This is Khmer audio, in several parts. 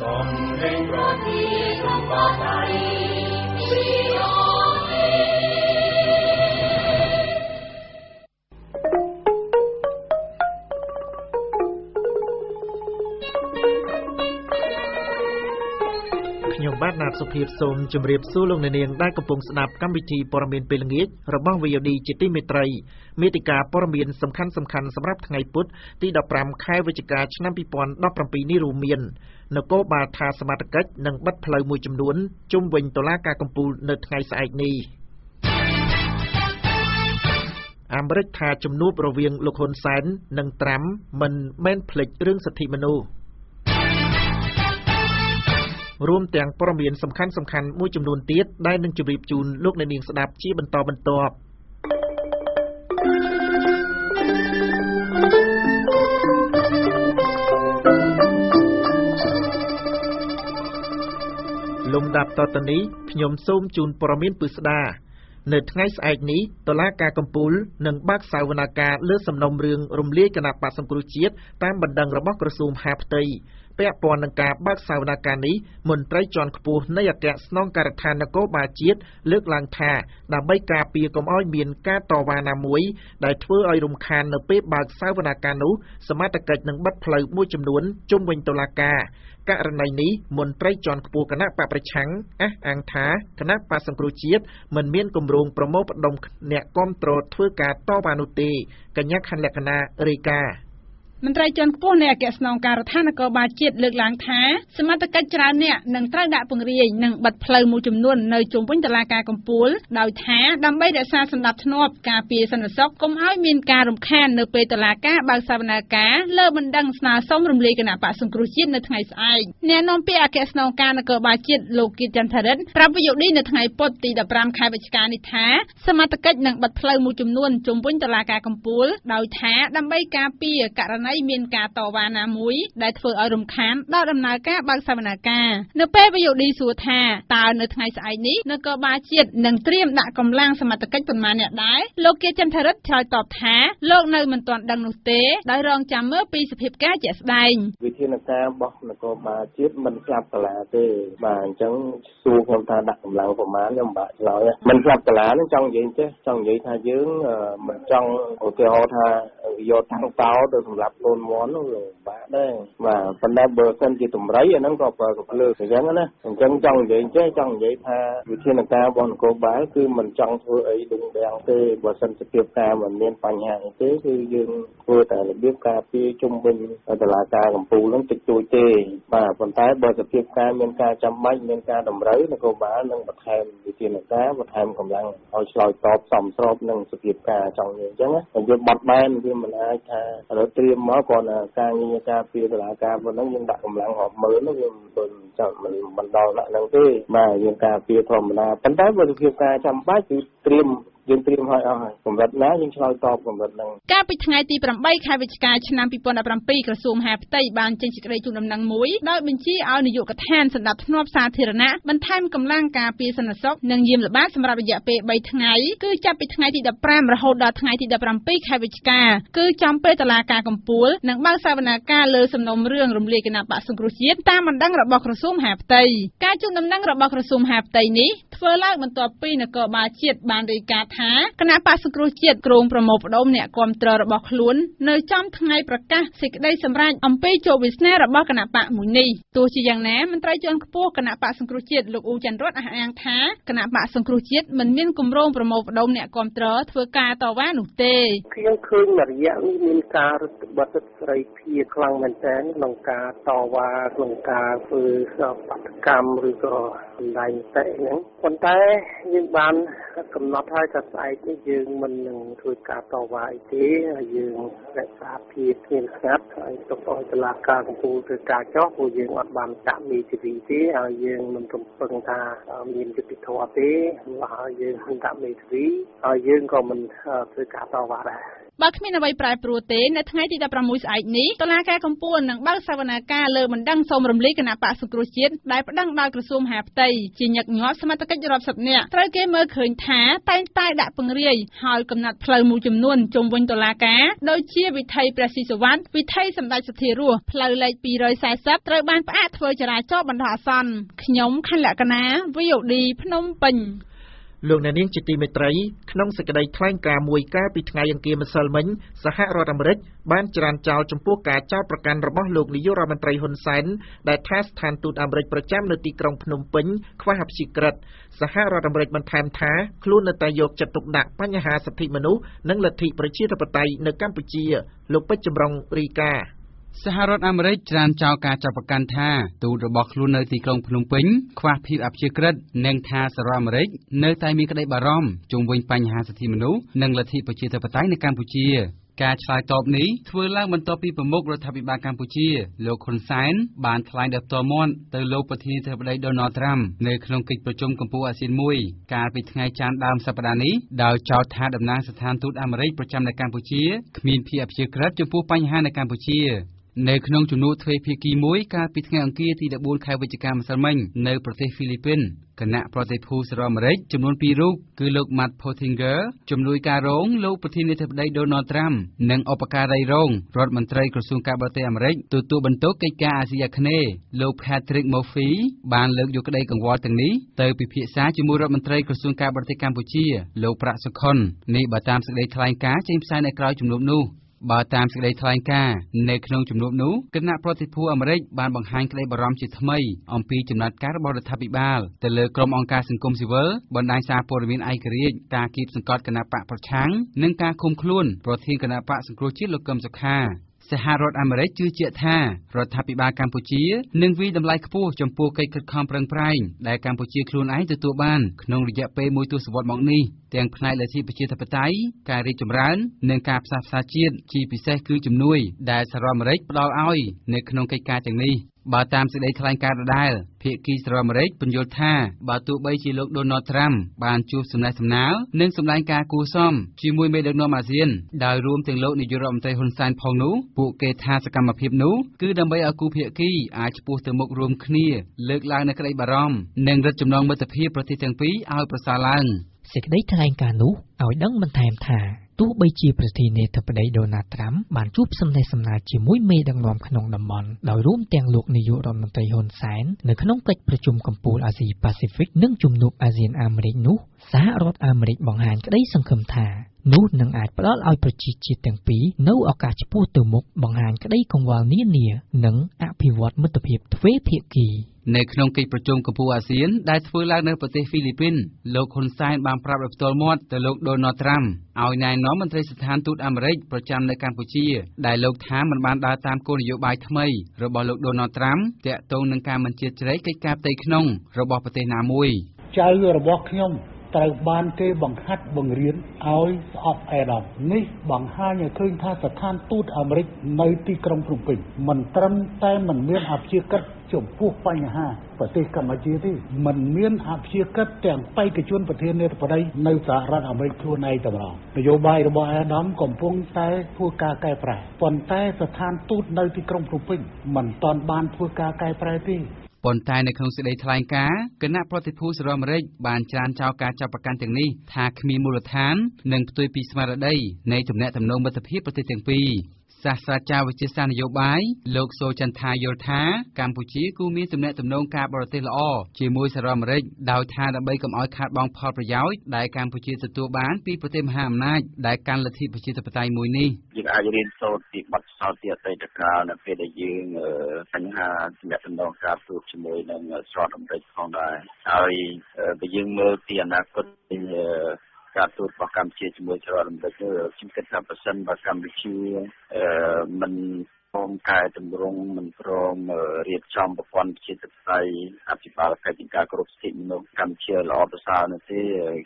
សំឡេងប្រទីក្នុងបតារីជីអូនីខ្ញុំបាទណាត់សុភីបសូមជម្រាបសួរលោកអ្នកនាងដែលកំពុងស្ដាប់កម្មវិធីព័ត៌មានពេលល្ងាចរបស់ VOD ជាទីមេត្រីមេតិការព័ត៌មានសំខាន់ៗសម្រាប់ថ្ងៃពុធទី15ខែវិច្ឆិកាឆ្នាំ2017នេះរួមមាន នគរបាលថាសមត្ថកិច្ចនឹងបិទផ្លូវមួយចំនួនជុំវិញតុលាការកំពូលនៅថ្ងៃស្អែកនេះអាមេរិកថាជំនួបរវាងលោកហ៊ុនសែននិងត្រាំមិនមែនភ្លេចរឿងសិទ្ធិមនុស្សរួមទាំងព័ត៌មានសំខាន់សំខាន់មួយចំនួនទៀតដែលនឹងជម្រាបជូនលោកអ្នកនាងស្ដាប់ជាបន្តបន្ទាប់ លំដាប់តទៅនេះខ្ញុំសូមជូនព័ត៌មានពិស្ដានៅថ្ងៃស្អែកនេះតុលាការកំពូលនឹងបើកសវនាការលើសំណុំរឿងរំលាយគណៈបក្សសង្គ្រោះជាតិតាមបណ្ដឹងរបស់ក្រសួងមហាផ្ទៃពាក់ព័ន្ធនឹងការបើកសវនាការនេះមន្ត្រីជាន់ខ្ពស់នៃអគ្គស្នងការដ្ឋាននគរបាលជាតិលើកឡើងថាដើម្បីការពារកុំឲ្យមានការតវ៉ាណាមួយដែលធ្វើឲ្យរំខាននៅពេលបើកសវនាការនោះសមត្ថកិច្ចនឹងបិទផ្លូវមួយចំនួនជុំវិញតុលាការ ករណីនេះមន្ត្រីជាន់ខ្ពស់គណៈបកប្រឆាំងអះអាងថាគណៈបកសង្គ្រោះជាតិមិនមានគម្រោងប្រមូលផ្ដុំអ្នកគ្រប់គ្រងធ្វើការតវ៉ានោះទេកញ្ញាខណ្ឌលក្ខណារាយការណ៍ មន្ត្រីជាន់ខ្ពស់នៃអគ្គស្នងការដ្ឋាននគរបាលជាតិលើកឡើងថាសមត្ថកិច្ចច្រើនអ្នកនឹងត្រូវដាក់ពង្រាយនិងបិទផ្លូវមួយចំនួននៅជុំវិញតុលាការកំពូលដោយថាដើម្បីរក្សាសណ្ដាប់ធ្នាប់ការពារសន្តិសុខកុំឲ្យមានការរំខាននៅពេលតុលាការបើកសវនាការលើបណ្ដឹងស្នើសុំរំលាយគណៈបកសង្គ្រោះជាតិនៅថ្ងៃស្អែកអ្នកនាំពាក្យអគ្គស្នងការនគរបាលជាតិលោកគៀតចន្ទរិទ្ធប្រាប់វិយោឌីនៅថ្ងៃពុធទី15ខែវិច្ឆិកានេះថាសមត្ថកិច្ចនឹងបិទផ្លូវមួយចំនួនជុំវិញតុលាការកំពូលដោយថាដើម្បីការពារករណីមានការតវ៉ាណាមួយដែលធ្វើឲ្យរំខានដល់ដំណើរការបើកសវនាការនៅពេល VOD សួរថាតើនៅថ្ងៃស្អែកនេះនគរបាលជាតិនឹងត្រៀមដាក់កម្លាំងសមត្ថកិច្ចប៉ុន្មានអ្នកដែរលោកគៀចន្ទរិទ្ធឆ្លើយតបថាលោកនៅមិនទាន់ដឹងនោះទេដោយរងចាំមើលពីសភាពការជាក់ស្ដែងវិធានការរបស់នគរបាលជាតិមិនស្លាប់កាឡាទេបាទអញ្ចឹងសួរខ្ញុំថាដាក់កម្លាំងប្រមាណខ្ញុំបាក់ឆ្លើយមិនស្លាប់កាឡានឹងចង់និយាយទេចង់និយាយថាយើងមិនចង់ឧទាហរណ៍ថាយកតាំងតោទៅសម្រាប់ phone one ដែរបាទប៉ុន្តែបើសិនជាតម្រៃអាហ្នឹងក៏ប្រើកំភ្លើអញ្ចឹងណាអញ្ចឹងចង់និយាយចេះចង់និយាយថាវិធានការរបស់នគរបាលគឺមិនចង់ធ្វើអីដូចបែងទេបើសិនសភាពការមិនមានបញ្ហាអីទេគឺយើងធ្វើតែរបៀបការពារជុំវិញតឡាការកម្ពុជាហ្នឹងតិចតួចទេបាទប៉ុន្តែបើសភាពការមានការចាំបាច់មានការតម្រូវនគរបាលនឹងបន្ថែមវិធានការបន្ថែមកម្លាំងឲ្យឆ្លើយតបសមស្របនឹងសភាពការចង់និយាយអញ្ចឹងតែយើងបត់បែនវាមិនអាចថាឥឡូវត្រៀមមកគ្រាន់តែការងារការពារតុលាការប៉ុណ្ណឹងយើងដាក់កម្លាំងរាប់ម៉ឺនវាមិនចាំមិនមិនដល់ដាក់ហ្នឹងទេបាទយើងការពារធម្មតាប៉ុន្តែបើសភាពការចាំបាច់គឺត្រៀម យើងត្រៀមឲ្យអស់ហើយកម្រិតណាយើងឆ្លើយតបកម្រិតហ្នឹងកាលពីថ្ងៃទី8ខែវិច្ឆិកាឆ្នាំ2017ក្រសួងមហាផ្ទៃបានចេញសេចក្តីជូនដំណឹងមួយដោយបញ្ជាឲ្យនាយកដ្ឋានសម្ដាប់ធ្នាប់សាធារណៈបន្ថែមកម្លាំងការពារសន្តិសុខនិងយាមល្បាតសម្រាប់រយៈពេល3ថ្ងៃគឺចាប់ពីថ្ងៃទី15រហូតដល់ថ្ងៃទី17ខែវិច្ឆិកាគឺចំពេលតុលាការកំពូលនឹងបើកសវនាការលើសំណុំរឿងរំលាយគណៈបក្សសង្គ្រោះជាតិតាមបណ្ដឹងរបស់ក្រសួងមហាផ្ទៃការជូនដំណឹងរបស់ក្រសួងមហាផ្ទៃនេះធ្វើឡើងបន្ទាប់ពីនគរបាលជាតិបានរាយការណ៍ថាគណៈបក្សសង្គ្រោះជាតិក្រុងប្រមូលផ្ដុំអ្នកគ្រប់គ្រងរបស់ខ្លួននៅចំថ្ងៃប្រកាសសេចក្តីសម្រេចអំពីជោគវាសនារបស់គណៈបកមួយនេះទោះជាយ៉ាងណាមន្ត្រីជាន់ខ្ពស់គណៈបកសង្គ្រោះជាតិលោកអ៊ូចន្ទរតអះអាងថាគណៈបកសង្គ្រោះជាតិមិនមានគម្រោងប្រមូលផ្ដុំអ្នកគ្រប់គ្រងធ្វើការតវ៉ានោះទេខ្ញុំឃើញមួយរយៈនេះមានការរឹតបន្តឹងសេរីភាពខ្លាំងមែនទែនក្នុងការតវ៉ាក្នុងការធ្វើបដកម្មឬក៏ សម្ដែងមតិហ្នឹងប៉ុន្តែយើងបានកំណត់ហើយថាស្អែកនេះយើងមិននឹងធ្វើការតវ៉ាអីទេហើយយើងរក្សាភាពគ្មានស្ងាត់ហើយទុកឲ្យតុលាការកំពូលធ្វើការចោះព្រោះយើងអត់បានចាក់មេធាវីទេហើយយើងមិនរំពឹងថាមានយុត្តិធម៌ទេហើយយើងមិនដាក់មេធាវីហើយយើងក៏មិនធ្វើការតវ៉ាដែរ បើគ្មានអ្វីប្រែប្រួលទេនៅថ្ងៃទី16ស្អែកនេះតុលាការកំពូលនឹងបើកសវនាការលើបណ្ដឹងសូមរំលាយគណៈបកសង្គ្រោះជាតិដែលប្តឹងដល់ក្រសួងមហាផ្ទៃជាញឹកញាប់សមត្ថកិច្ចរាប់សិបនាក់ត្រូវគេមើលឃើញថាតែងតែដាក់ពង្រាយហើយកំណត់ផ្លូវមួយចំនួនជុំវិញតុលាការដូចជាវិថីព្រះស៊ីសុវត្ថិវិថីសម្ដេចសទ្ធារស់ផ្លូវលេខ240ត្រូវបានផ្អាកធ្វើចរាចរណ៍បណ្ដោះអាសន្នខ្ញុំខណ្ឌលក្ខណា VOD ភ្នំពេញ លោកអ្នកនាងជាទីមេត្រីក្នុងសេចក្តីថ្លែងការណ៍មួយកាលពីថ្ងៃអង្គារម្សិលមិញសហរដ្ឋអាមេរិកបានច្រានចោលចំពោះការចោទប្រកាន់របស់លោកនាយករដ្ឋមន្ត្រីហ៊ុនសែនដែលថាស្ថានទូតអាមេរិកប្រចាំនៅទីក្រុងភ្នំពេញខ្វះអព្យាក្រឹតសហរដ្ឋអាមេរិកបន្ថែមថាខ្លួននៅតែយកចិត្តទុកដាក់បញ្ហាសិទ្ធិមនុស្សនិងលទ្ធិប្រជាធិបតេយ្យនៅកម្ពុជាលោកពេជ្រចម្រុងរីកា សហរដ្ឋអាមេរិកច្រានចោលការចាប់ប្រកាន់ថាទូតរបស់ខ្លួននៅទីក្រុងភ្នំពេញខ្វះភាពអព្យាក្រឹតនិងថាសហរដ្ឋអាមេរិកនៅតែមានក្តីបារម្ភជុំវិញបញ្ហាសិទ្ធិមនុស្សនិងលទ្ធិប្រជាធិបតេយ្យនៅកម្ពុជាការឆ្លើយតបនេះធ្វើឡើងបន្ទាប់ពីប្រមុខរដ្ឋាភិបាលកម្ពុជាលោកហ៊ុនសែនបានថ្លែងដោយផ្ទាល់មាត់ទៅលោកប្រធានាធិបតីដូណាល់ត្រាំនៅក្នុងកិច្ចប្រជុំកម្ពុជាអាស៊ានមួយកាលពីថ្ងៃច័ន្ទដើមសប្តាហ៍នេះដោយចោទថាតំណាងស្ថានទូតអាមេរិកប្រចាំនៅកម្ពុជាគ្មានភាពអព្យាក្រឹតចំពោះបញ្ហានៅកម្ពុជា នៅក្នុងជំនួបទ្វេភាគីមួយកាលពីថ្ងៃអង្គារទី14ខែវិច្ឆិកាម្សិលមិញនៅប្រទេសហ្វីលីពីនគណៈប្រតិភូសហរដ្ឋអាមេរិកចំនួន2រូបគឺលោក Matt Pottinger ជំនួយការរងលោកប្រធានាធិបតី Donald Trump និងឧបការីរងរដ្ឋមន្ត្រីក្រសួងការបរទេសអាមេរិកទទួលបន្ទុកកិច្ចការអាស៊ីអាគ្នេយ៍លោក Patrick Murphy បានលើកយកក្តីកង្វល់ទាំងនេះទៅពិភាក្សាជាមួយរដ្ឋមន្ត្រីក្រសួងការបរទេសកម្ពុជាលោកប្រាក់សុខុននេះបើតាមសេចក្តីថ្លែងការណ៍ចេញផ្សាយនៅក្រៅជំនួបនោះ បើតាមសេចក្តីថ្លែងការណ៍នៅក្នុងជំនួបនោះគណៈប្រតិភូអាមេរិកបានបង្ហាញក្តីបារម្ភជាថ្មីអំពីចំណាត់ការរបស់រដ្ឋាភិបាលទៅលើក្រុមអង្គការសង្គមស៊ីវិលបណ្ដាញសារព័ត៌មានឯករាជ្យការគៀបសង្កត់គណៈបកប្រឆាំងនិងការឃុំខ្លួនប្រធានគណៈបកសង្គ្រោះជាតិលោកកឹមសុខា សហរដ្ឋអាមេរិកជឿជាក់ថារដ្ឋាភិបាលកម្ពុជានឹងវិយតម្លៃខ្ពស់ចំពោះកិច្ចខិតខំប្រឹងប្រែងដែលកម្ពុជាខ្លួនឯងទទួលបានក្នុងរយៈពេលមួយទសវត្សរ៍មកនេះទាំងផ្នែកលទ្ធិប្រជាធិបតេយ្យការរីកចម្រើន និងការផ្សះផ្សាជាតិជាពិសេសគឺជំនួយ ដែលសហរដ្ឋអាមេរិកផ្ដល់ឲ្យនៅក្នុងកិច្ចការទាំងនេះ បើតាមសេចក្តីថ្លែងការណ៍ដដែលភាគីសហរដ្ឋអាមេរិកពន្យល់ថាបើទោះបីជាលោក Donald Trump បានជួបសំណេះសំណាលនិងសម្ដែងការគួសមជាមួយមេដឹកនាំអាស៊ានដោយរួមទាំងលោកនាយករដ្ឋមន្ត្រីហ៊ុនសែនផងនោះពួកគេថាសកម្មភាពនោះគឺដើម្បីឲ្យគូភាគីអាចឆ្ពោះទៅមុខរួមគ្នាលើកឡើងនូវក្តីបារម្ភនិងរឹតចំណងមិត្តភាពប្រទេសទាំងពីរឲ្យប្រសើរឡើងសេចក្តីថ្លែងការណ៍នោះឲ្យដឹងបន្ថែមថា ទោះបីជាប្រធានាធិបតីដូណាល់ត្រាំបានជួបសំណេះសំណាលជាមួយមេដឹកនាំក្នុងតំបន់ដោយរួមទាំងលោកនាយករដ្ឋមន្ត្រីហ៊ុនសែននៅក្នុងកិច្ចប្រជុំកំពូលអាស៊ីប៉ាស៊ីហ្វិកនិងជំនួបអាស៊ានអាមេរិកនោះសហរដ្ឋអាមេរិកបង្ហាញក្តីសង្ឃឹមថា នោះនឹងអាចផ្ដល់ឲ្យប្រជាជាតិទាំងពីរនូវឱកាសឆ្ពោះទៅមុខបង្ហាញក្តីកង្វល់នានា និងអភិវឌ្ឍមិត្តភាពទ្វេភាគីនៅក្នុងកិច្ចប្រជុំកំពូលអាស៊ានដែលធ្វើឡើងនៅប្រទេសហ្វីលីពីនលោកហ៊ុនសែនបានប្រាប់ដោយផ្ទាល់មាត់ទៅលោកដូណាល់ត្រាំឲ្យណែនាំមន្ត្រីស្ថានទូតអាមេរិកប្រចាំនៅកម្ពុជា ដែលលោកថាមិនបានដើរតាមគោលនយោបាយថ្មីរបស់លោកដូណាល់ត្រាំទាក់ទងនឹងការមិនជឿជ្រែកកិច្ចការផ្ទៃក្នុងរបស់ប្រទេសណាមួយចៅរបស់ខ្ញុំ ត្រូវបានគេបង្ហាត់បង្រៀនឲ្យស្អប់អេដាមនេះបង្ហាញឲ្យឃើញថាស្ថានទូតអាមេរិកនៅទីក្រុងភ្នំពេញមិនត្រឹមតែមិនមានអព្យាក្រឹតចំពោះបញ្ហាប្រទេសកម្ពុជាទេมันមានអព្យាក្រឹតទាំងបេក្ខជនប្រធានាធិបតីនៅសហរដ្ឋអាមេរិកខ្លួនឯងតែម្ដងនយោបាយរបស់អាដាមកំពុងតែធ្វើការកែប្រែប៉ុន្តែស្ថានទូតនៅទីក្រុងភ្នំពេញមិនទាន់បានធ្វើការកែប្រែទេ ប៉ុន្តែនៅក្នុងសេចក្តីថ្លែងការណ៍គណៈប្រតិភូសហរដ្ឋអាមេរិកបានច្រានចោលការចាប់ប្រកាន់ទាំងនេះថាគ្មានមូលដ្ឋាន និងផ្ទុយពីស្មារតីនៃទំនាក់ទំនងមិត្តភាពប្រទេសទាំងពីរ សាស្ត្រាចារ្យវិទ្យាសាស្ត្រនយោបាយលោកសូចន្ទថាយល់ថាកម្ពុជាគួរមានទំនាក់ទំនងការបរទេសល្អជាមួយសហរដ្ឋអាមេរិកដោយថាដើម្បីកុំឲ្យខាតបង់ផលប្រយោជន៍ដែលកម្ពុជាទទួលបានពីប្រទេសមហាអំណាចដែលកាន់លទ្ធិប្រជាធិបតេយ្យមួយនេះយើងអាចរៀនសូត្រពីបទពិសោធន៍ពីអតីតកាលនៅពេលដែលយើងបញ្ហាទំនាក់ទំនងការទូតជាមួយនឹងសហរដ្ឋអាមេរិកផងដែរហើយបើយើងមើលពីអនាគត ការទូតរបស់កម្ពុជាជាមួយសហរដ្ឋអាមេរិកខ្ញុំគិតថាប្រសិនបើកម្ពុជាមិនព្រមកែតម្រង់មិនព្រមរៀបចំប្រព័ន្ធជាតបៃអភិបាលកិច្ចការគ្រប់សិទ្ធិមនុស្សកម្ពុជាល្អប្រសើរនោះទេ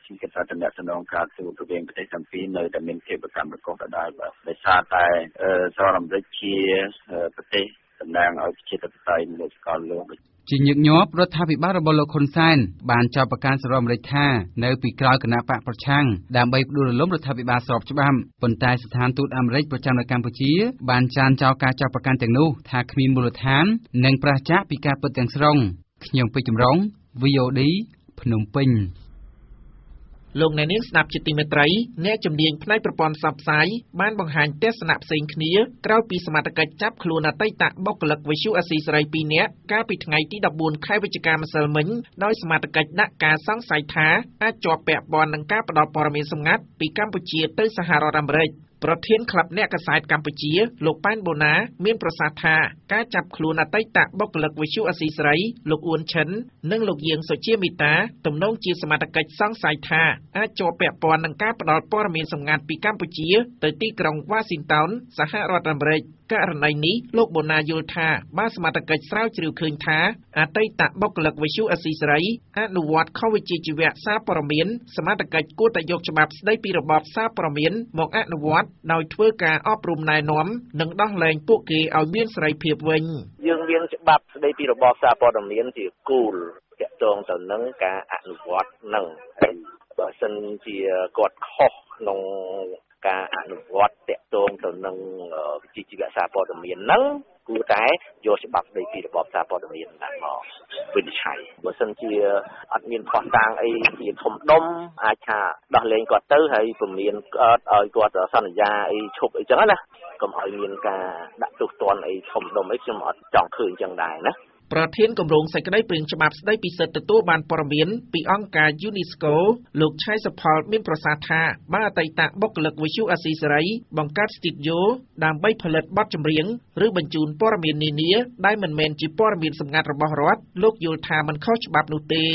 ខ្ញុំគិតថាតំណែងការទូតរវាងប្រទេសទាំងពីរនៅតែមានភាពកម្មកុសដដែលបាទដោយសារតែសហរដ្ឋអាមេរិកជាប្រទេសតំណាងឲ្យប្រជាធិបតេយ្យនៅសកលលោក ជាញឹកញាប់រដ្ឋាភិបាលរបស់លោកហ៊ុនសែនបានចោទប្រកាន់សហរដ្ឋអាមេរិកថានៅពីក្រោយគណៈបកប្រឆាំងដើម្បីផ្ដួលរំលំរដ្ឋាភិបាលស្របច្បាប់ប៉ុន្តែស្ថានទូតអាមេរិកប្រចាំនៅកម្ពុជាបានចានចោលការចោទប្រកាន់ទាំងនោះថាគ្មានមូលដ្ឋាន និងប្រឆាចពីការពិតទាំងស្រុងខ្ញុំពេជ្រចម្រុង VOD ភ្នំពេញ លោកអ្នកនាងស្ដាប់ជាទីមេត្រីអ្នកជំនាញផ្នែកប្រព័ន្ធផ្សព្វផ្សាយបានបង្ហាញទស្សនៈផ្សេងគ្នាក្រោយពីសមត្ថកិច្ចចាប់ខ្លួនអតីតបុគ្គលិកវិទ្យុអស៊ីសេរី2នាក់កាលពីថ្ងៃទី14ខែវិច្ឆិកាម្សិលមិញដោយសមត្ថកិច្ចដាក់ការសង្ស័យថាអាចជាប់ពាក់ព័ន្ធនឹងការផ្តល់ព័ត៌មានសម្ងាត់ពីកម្ពុជាទៅសហរដ្ឋអាមេរិក ប្រធានក្លឹបអ្នកកាសែតកម្ពុជាលោកប៉ែនបូណា មានប្រសាសន៍ថាការចាប់ខ្លួនអតីតបុគ្គលិកវិទ្យុអស៊ីសេរីលោកអ៊ួនឈិននិងលោកយាងសុជាមីតាទំនងជាសមត្ថកិច្ចសង្ស័យថាអាចជាប់ពាក់ព័ន្ធនឹងការផ្តល់ព័ត៌មានសម្ងាត់ពីកម្ពុជាទៅទីក្រុងវ៉ាស៊ីនតោនសហរដ្ឋអាមេរិក ករណីនេះលោកបូណាយល់ថាបើសមត្ថកិច្ចស្រាវជ្រាវឃើញថាអតីតបុគ្គលិកវិទ្យុអស៊ីសេរីអនុវត្តខុសវិជ្ជាជីវៈសារព័ត៌មានសមត្ថកិច្ចគួរតែយកច្បាប់ស្តីពីរបបសារព័ត៌មានមកអនុវត្តដោយធ្វើការអប់រំណែនាំនិងដោះលែងពួកគេឲ្យមានសេរីភាពវិញយើងមានច្បាប់ស្តីពីរបបសារព័ត៌មានជាគោលតាក់ទងទៅនឹងការអនុវត្តនឹងហើយបើសិនជាគាត់ខុសក្នុង ការអនុវត្តតាក់ទងទៅនឹងវិជ្ជាជីវៈសារព័ត៌មានហ្នឹងគួរតែយកច្បាប់ស្តីពីរបបសារព័ត៌មានហ្នឹងមកវិនិច្ឆ័យបើសិនជាអត់មានខុសតាងអីជាធំដុំអាចថាដោះលែងគាត់ទៅហើយពមៀនគាត់ឲ្យគាត់សន្យាអីឈប់អីចឹងណាកុំឲ្យមានការដាក់ទោសទណ្ឌអីធំដុំអីខ្ញុំអត់ចង់ឃើញចឹងដែរណា ប្រធានគម្រោងសេចក្តីព្រាងច្បាប់ស្តីពីសិទ្ធិទទួលបានព័ត៌មានពីអង្គការ UNESCO លោកឆៃសផលមានប្រសាសន៍ថាបើអតីតបុគ្គលិកវិទ្យុអាស៊ីសេរីបង្កើតស្ទីឌីយ៉ូដើម្បីផលិតបទចម្រៀងឬបញ្ជូនព័ត៌មាននានាដែលមិនមែនជាព័ត៌មានសម្ងាត់របស់រដ្ឋលោកយល់ថាមិនខុសច្បាប់នោះទេ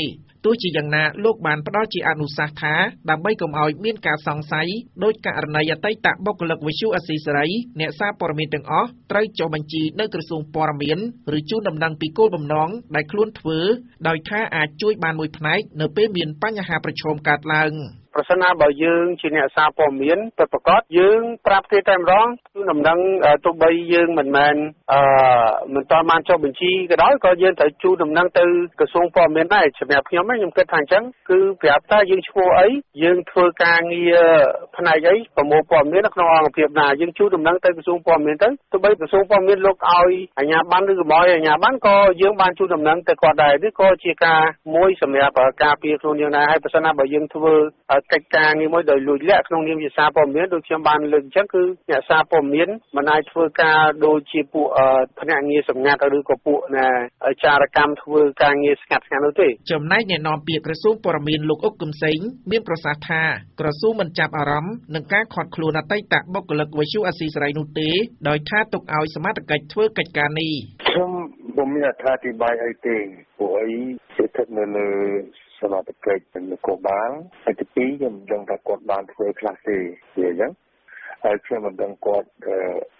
ទោះជាយ៉ាងណាលោកបានផ្ដល់ជាអនុសាសន៍ថាដើម្បីកុំឲ្យមានការសង្ស័យដោយករណីអតីតបុគ្គលិកវិទ្យុអស៊ីសេរីអ្នកសារព័ត៌មានទាំងអស់ត្រូវចុះបញ្ជីនៅក្រសួងព័ត៌មានឬជូនដំណឹងពីគោលបំណងដែលខ្លួនធ្វើ ដោយថាអាចជួយបានមួយផ្នែកនៅពេលមានបញ្ហាប្រឈមកើតឡើង។ ប្រសិនណាបើយើងជាអ្នកសារព័ត៌មានពិតប្រាកដយើងប្រាប់គេតែម្ដងគឺដំណឹងទោះបីយើងមិនមែនអឺមិនទាន់បានចុះបញ្ជីក៏ដោយក៏យើងត្រូវជូនដំណឹងទៅក្រសួងព័ត៌មានដែរសម្រាប់ខ្ញុំខ្ញុំគិតថាអញ្ចឹងគឺប្រាប់ថាយើងឈ្មោះអីយើងធ្វើការងារផ្នែកអីប្រមូលព័ត៌មាននៅក្នុងអង្គភាពណាយើងជូនដំណឹងទៅក្រសួងព័ត៌មានទៅទោះបីក្រសួងព័ត៌មានលោកឲ្យអាជ្ញាប័ណ្ណឬក៏មកអាជ្ញាប័ណ្ណក៏យើងបានជូនដំណឹងទៅគាត់ដែរនេះក៏ជាការមួយសម្រាប់ការពារខ្លួនយើងដែរហើយប្រសិនណាបើយើងធ្វើកិច្ចការងារមួយដោយលួចលាក់ក្នុងនាមជាសារព័ត៌មានដូចខ្ញុំបានលើកអញ្ចឹងគឺអ្នកសារព័ត៌មានមិនអាចធ្វើការដូចជាពួកភ្នាក់ងារសម្ងាត់ឬក៏ពួកណាចារកម្មធ្វើការងារស្ងាត់ស្ងាត់នោះទេចំណែកអ្នកនាំពាក្យក្រសួងព័ត៌មានលោកអុកកឹមសេងមានប្រសាសន៍ថាក្រសួងមិនចាប់អារម្មណ៍នឹងការខាត់ខ្លួនអតីតបុគ្គលិកវិទ្យុអស៊ីសេរីនោះទេដោយថាទុកឲ្យសមត្ថកិច្ចធ្វើកិច្ចការនេះខ្ញុំពុំមានអត្ថាធិប្បាយអីទេព្រោះអីស្ថិតនៅលើ សមត្ថកិច្ចនគរបាលហើយទីពីរខ្ញុំមិនដឹងថាគាត់បានធ្វើខ្លះទេវាអញ្ចឹង ហើយខ្ញុំមិនដឹងគាត់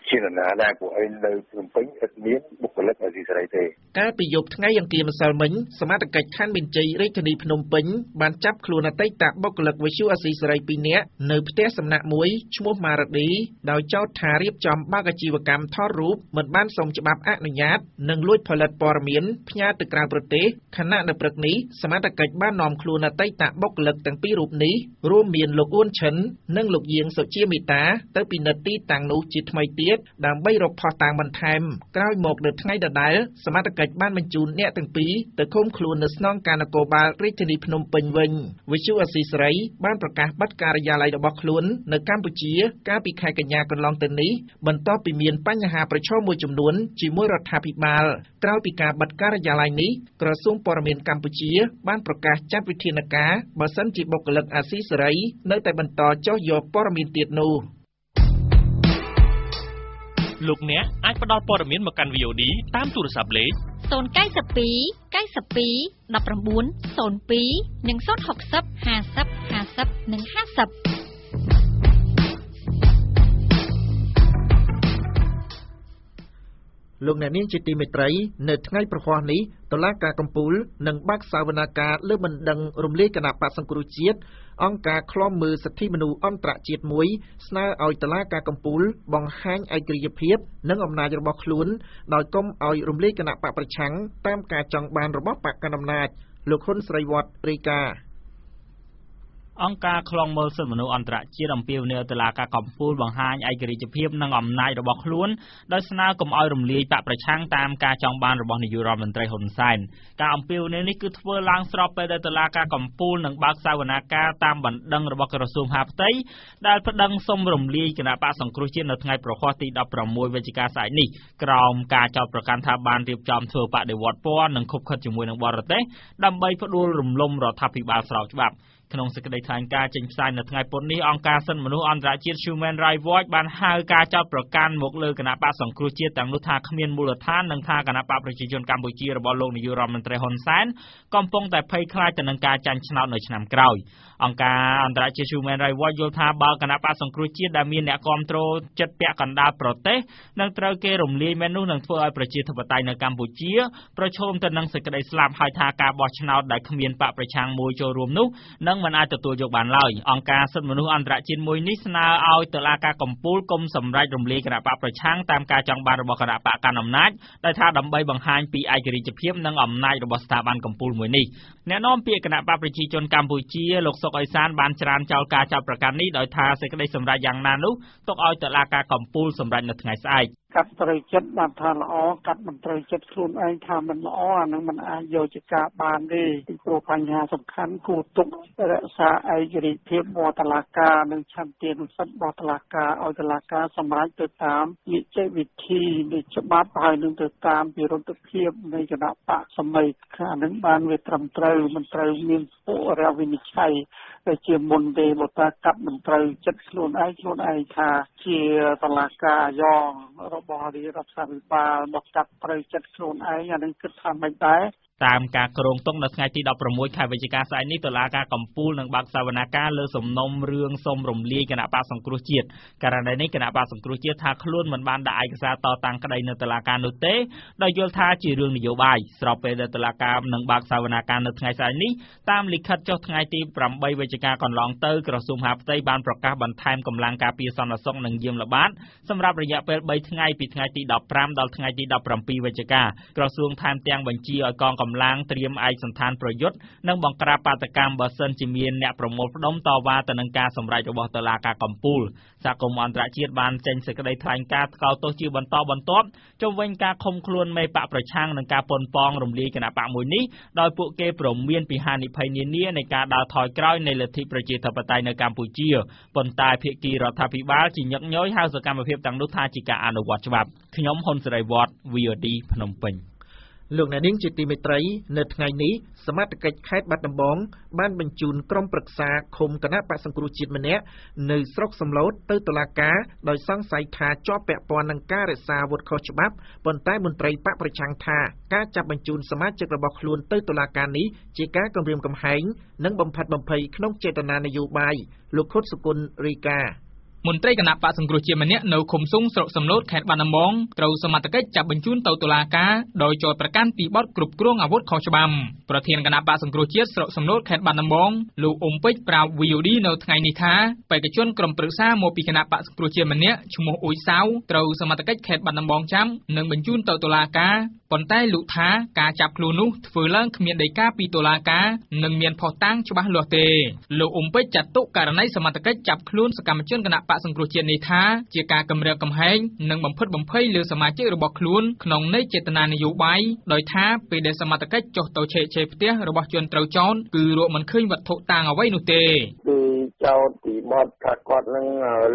ជានរណាដែរព្រោះឯងនៅភ្នំពេញឥតមានបុគ្គលិកអស៊ីសេរីទេកាលពីយប់ថ្ងៃអង្គារម្សិលមិញសមត្ថកិច្ចខណ្ឌមានជ័យរាជធានីភ្នំពេញបានចាប់ខ្លួនអតីតបុគ្គលិកវិទ្យុអស៊ីសេរី2នាក់នៅផ្ទះសំណាក់មួយឈ្មោះម៉ារ៉ាឌីដោយចោទថារៀបចំបើកអាជីវកម្មថតរូបមិនបានសុំច្បាប់អនុញ្ញាតនិងលួចផលិតព័ត៌មានផ្ញើទៅក្រៅប្រទេសខណៈនៅព្រឹកនេះសមត្ថកិច្ចបាននាំខ្លួនអតីតបុគ្គលិកទាំងពីររូបនេះរួមមានលោកអ៊ួនឈិននិងលោកយាងសុជាមីតាទៅពិនិត្យទីតាំងនោះជាថ្មីទៀតដើម្បីរកផុសតាងបន្ថែមក្រោយមកនៅថ្ងៃដដែលសមត្ថកិច្ចបានបញ្ជូនអ្នកទាំងពីរទៅឃុំខ្លួននៅស្នងការនគរបាលរាជធានីភ្នំពេញវិញវិទ្យុអស៊ីសេរីបានប្រកាសបិទការិយាល័យរបស់ខ្លួននៅកម្ពុជាកាលពីខែកញ្ញាកន្លងទៅនេះបន្ទាប់ពីមានបញ្ហាប្រឈមមួយចំនួនជាមួយរដ្ឋាភិបាលក្រោយពីការបិទការិយាល័យនេះក្រសួងព័ត៌មានកម្ពុជា បានប្រកាសចាត់វិធានការបើសិនជាបុគ្គលិកអាស៊ីសេរីនៅតែបន្តចុះយកព័ត៌មានទៀតនោះ លោកអ្នកអាចផ្ដល់ព័ត៌មានមកកាន់ VOD តាមទូរស័ព្ទលេខ092 92 19 02និង060 50 50និង50 លោកអ្នកនាងជាទីមេត្រីនៅថ្ងៃប្រហ័សនេះតុលាការកំពូលនឹងបើកសវនាការលើបណ្ដឹងរំលាយគណៈបក្សសង្គ្រោះជាតិអង្គការឃ្លាំមើលសិទ្ធិមនុស្សអន្តរជាតិមួយស្នើឲ្យតុលាការកំពូលបង្ហាញឯករាជ្យភាពនិងអំណាចរបស់ខ្លួនដោយកុំឲ្យរំលាយគណៈបកប្រឆាំងតាមការចង់បានរបស់បកកណ្ដាលអំណាចលោកហ៊ុនស្រីវត្តរាយការណ៍ អង្គការខ្លងមើលសិទ្ធិមនុស្សអន្តរជាតិអំពាវនាវតុលាការកំពូលបង្ហាញឯករាជ្យភាពនិងអំណាចរបស់ខ្លួនដោយស្នើកុំឲ្យរំលាយបកប្រឆាំងតាមការចង់បានរបស់នាយករដ្ឋមន្ត្រីហ៊ុនសែនការអំពាវនាវនេះគឺធ្វើឡើងស្របពេលដែលតុលាការកំពូលនឹងបើកសវនាការតាមបណ្ដឹងរបស់ក្រសួងហាផ្ទៃដែលប្តឹងសុំរំលាយគណៈបកសង្គ្រោះជាតិនៅថ្ងៃប្រហ័សទី16វិច្ឆិកាស្អែកនេះក្រោមការចោទប្រកាន់ថាបានរៀបចំធ្វើបដិវត្តពណ៌និងខុបខិតជាមួយនឹងបរទេសដើម្បីផ្ដួលរំលំរដ្ឋាភិបាលស្របច្បាប់ ក្នុងសេចក្តីថ្លែងការណ៍ចេញផ្សាយនៅថ្ងៃពុធនេះអង្គការសិទ្ធិមនុស្សអន្តរជាតិ Human Rights Watch បានហៅការចោទប្រកាន់មកលើគណៈបកសង្គ្រោះជាតិទាំងនោះថាគ្មានមូលដ្ឋាននិងថាគណៈបកប្រជាជនកម្ពុជារបស់លោកនាយករដ្ឋមន្ត្រីហ៊ុនសែនកំពុងតែភ័យខ្លាចទៅនឹងការចាញ់ឆ្នោតនៅឆ្នាំក្រោយអង្គការអន្តរជាតិ Human Rights Watch យល់ថាបើគណៈបកសង្គ្រោះជាតិដែលមានអ្នកគ្រប់គ្រងចិត្តពាក់កណ្ដាលប្រទេសនឹងត្រូវគេរំលាយមែននោះនឹងធ្វើឲ្យប្រជាធិបតេយ្យនៅកម្ពុជាប្រឈមទៅនឹងសេចក្តីស្លាប់ហើយថាការបោះឆ្នោតដែលគ្មានបកប្រឆាំងមួយចូលរួមនោះនឹងមិនអាចទទួលយកបានឡើយអង្គការសិទ្ធិមនុស្សអន្តរជាតិមួយនេះស្នើឲ្យតុលាការកំពូលគុំសម្រេចរំលាយគណៈបកប្រឆាំងតាមការចង់បានរបស់គណៈបកកណ្ដាលអំណាចដោយថាដើម្បីបង្ហាញពីឯករាជ្យភាពនិងអំណាចរបស់ស្ថាប័នកំពូលមួយនេះ អ្នកនាំពាក្យគណៈបកប្រជាជនកម្ពុជាលោកសុកអេសានបានច្រានចោលការចាប់ប្រកាន់នេះដោយថាសេចក្តីសម្រេចយ៉ាងណានោះទុកឲ្យតុលាការកំពូលសម្រេចនៅថ្ងៃស្អែកកាត់ត្រូវចិត្តបានថាល្អកាត់មិនត្រូវចិត្តខ្លួនឯងថាមិនល្អអានឹងមិនអាចយកជាការបានទេពីព្រោះបញ្ហាសំខាន់គួរទុករក្សាឯករាជ្យភាពរបស់តុលាការនិងឆន្ទានុសិទ្ធិរបស់តុលាការឲ្យតុលាការសម្រេចទៅតាមនីតិវិធីនៃច្បាប់ហើយនឹងទៅតាមវិរុទ្ធភាពនៃគណៈបកសម័យខាងនឹងបានវាត្រឹមត្រូវមិនត្រូវមានពុរវិនិច្ឆ័យតែជាមុនទេបើតាកាត់មិនត្រូវចិត្តខ្លួនឯងខ្លួនឯងថាជាតឡាការយ៉ងរបស់រាជរដ្ឋាភិបាលមកកាត់ត្រូវចិត្តខ្លួនឯងអានឹងគិតថាមិនដែរ តាមការគ្រោងទុកនៅថ្ងៃទី16ខែវិច្ឆិកាស្អែកនេះតុលាការកំពូលនឹងបើកសវនាការលើសំណុំរឿងសុំរំលាយគណៈបកសង្គ្រោះជាតិករណីនេះគណៈបកសង្គ្រោះជាតិថាខ្លួនមិនបានដាក់ឯកសារតតាំងក្តីនៅតុលាការនោះទេដោយយល់ថាជារឿងនយោបាយស្របពេលដែលតុលាការនឹងបើកសវនាការនៅថ្ងៃស្អែកនេះតាមលិខិតចុះថ្ងៃទី8វិច្ឆិកាកន្លងទៅក្រសួងមហាផ្ទៃបានប្រកាសបន្ថែមកម្លាំងការពារសន្តិសុខនិងយាមល្បាតសម្រាប់រយៈពេល3ថ្ងៃពីថ្ងៃទី15ដល់ថ្ងៃទី17វិច្ឆិកាក្រសួងថែមទាំងបញ្ជាឲ្យកងកម្លាំងត្រៀមឯកសណ្ឋានប្រយុទ្ធនិងបង្ក្រាបបាតកម្មបើសិនជាមានអ្នកប្រមូលផ្ដុំតវ៉ាទៅនឹងការសម្រេចរបស់តុលាការកំពូលសហគមន៍អន្តរជាតិបានចេញសេចក្តីថ្លែងការណ៍ថ្កោលទោសជាបន្តបន្ទាប់ជុំវិញការឃុំខ្លួនមេបកប្រឆាំងនិងការប៉ុនប៉ងរំលាយគណៈបកមួយនេះដោយពួកគេព្រមានពីហានិភ័យនានានៃការដើរថយក្រោយនៃលទ្ធិប្រជាធិបតេយ្យនៅកម្ពុជាប៉ុន្តែភាគីរដ្ឋាភិបាលជាញឹកញយហៅសកម្មភាពទាំងនោះថាជាការអនុវត្តច្បាប់ខ្ញុំហ៊ុនសេរីវត្ត VOD ភ្នំពេញ លោកអ្នកនាងជាទីមេត្រី នៅថ្ងៃនេះសមត្ថកិច្ចខេត្តបាត់ដំបងបានបញ្ជូនក្រុមប្រឹក្សាឃុំគណៈបក្សសង្គ្រោះជាតិម្នាក់នៅស្រុកសំឡូតទៅតុលាការដោយសង្ស័យថាជាប់ពាក់ព័ន្ធនឹងការរក្សាអាវុធខុសច្បាប់ប៉ុន្តែមន្ត្រីបកប្រឆាំងថាការចាប់បញ្ជូនសមាជិករបស់ខ្លួនទៅតុលាការនេះជាការគំរាមកំហែងនិងបំផិតបំភ័យក្នុងចេតនានយោបាយលោកខុតសុគន្ធរីកា មន្ត្រីគណៈបកសង្គ្រោះជាតិម្នាក់នៅឃុំសុងស្រុកសំឡូតខេត្តបាត់ដំបងត្រូវសមត្ថកិច្ចចាប់បញ្ជូនទៅតុលាការដោយចោទប្រកាន់ពីបទគ្រប់គ្រងអាវុធខុសច្បាប់ប្រធានគណៈបកសង្គ្រោះជាតិស្រុកសំឡូតខេត្តបាត់ដំបងលោកអ៊ុំពេជ្រប្រាប់ VOD នៅថ្ងៃនេះថាបេក្ខជនក្រុមប្រឹក្សាមកពីគណៈបកសង្គ្រោះជាតិម្នាក់ឈ្មោះអ៊ុយសាវត្រូវសមត្ថកិច្ចខេត្តបាត់ដំបងចាំនិងបញ្ជូនទៅតុលាការប៉ុន្តែលោកថាការចាប់ខ្លួននោះធ្វើឡើងគ្មានដីកាពីតុលាការនិងមានភស្តុតាងច្បាស់លាស់ទេលោកអ៊ុំពេជ្រចាត់ទុកករណីសមត្ថកិច្ចចាប់ខ្លួនសកម្មជនគណៈបកសង្គ្រោះជាតិនេះថាជាការគំរាមកំហែងនិងបំផិតបំភ័យលើសមាជិករបស់ខ្លួនក្នុងន័យចេតនានយោបាយដោយថាពេលដែលសមត្ថកិច្ចចុះទៅឆេកឆេរផ្ទះរបស់ជនត្រូវចោទគឺរកមិនឃើញវត្ថុតាងអ្វីនោះទេគឺចោទពីបទថាគាត់នឹង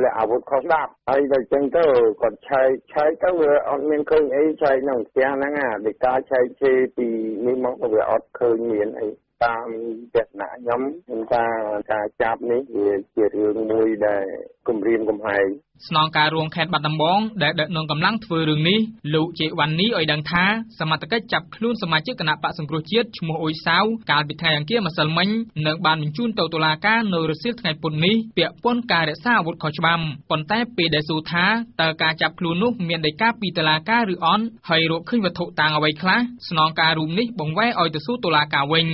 លាក់អាវុធខុសច្បាប់ហើយដល់ចឹងទៅគាត់ឆែកឆែកទៅវាអត់មានឃើញអីឆែកក្នុងផ្ទះហ្នឹងអាដោយការឆែកឆេរពីនេះមកវាអត់ឃើញមានអីតាមទស្សនៈខ្ញុំខ្ញុំថាការចាប់នេះវាជារឿងមួយដែលគំរាមកំហែងស្នងការរួមខេត្តបាត់ដំបងដែលដឹកនាំកម្លាំងធ្វើរឿងនេះលោកជេវ៉ាន់នីឲ្យដឹងថាសមត្ថកិច្ចចាប់ខ្លួនសមាជិកគណៈបកសង្គ្រោះជាតិឈ្មោះអ៊ុយសាវកាលពីថ្ងៃអង្គារម្សិលមិញនិងបានបញ្ជូនទៅតុលាការនៅរសៀលថ្ងៃពុធនេះពាក់ព័ន្ធការរក្សាអាវុធខុសច្បាប់ប៉ុន្តែពេលដែលសួរថាតើការចាប់ខ្លួននោះមានដីកាពីតុលាការឬអត់ហើយរកឃើញវត្ថុតាងអ្វីខ្លះស្នងការរូបនេះបង្វែរឲ្យទៅសួរតុលាការវិញ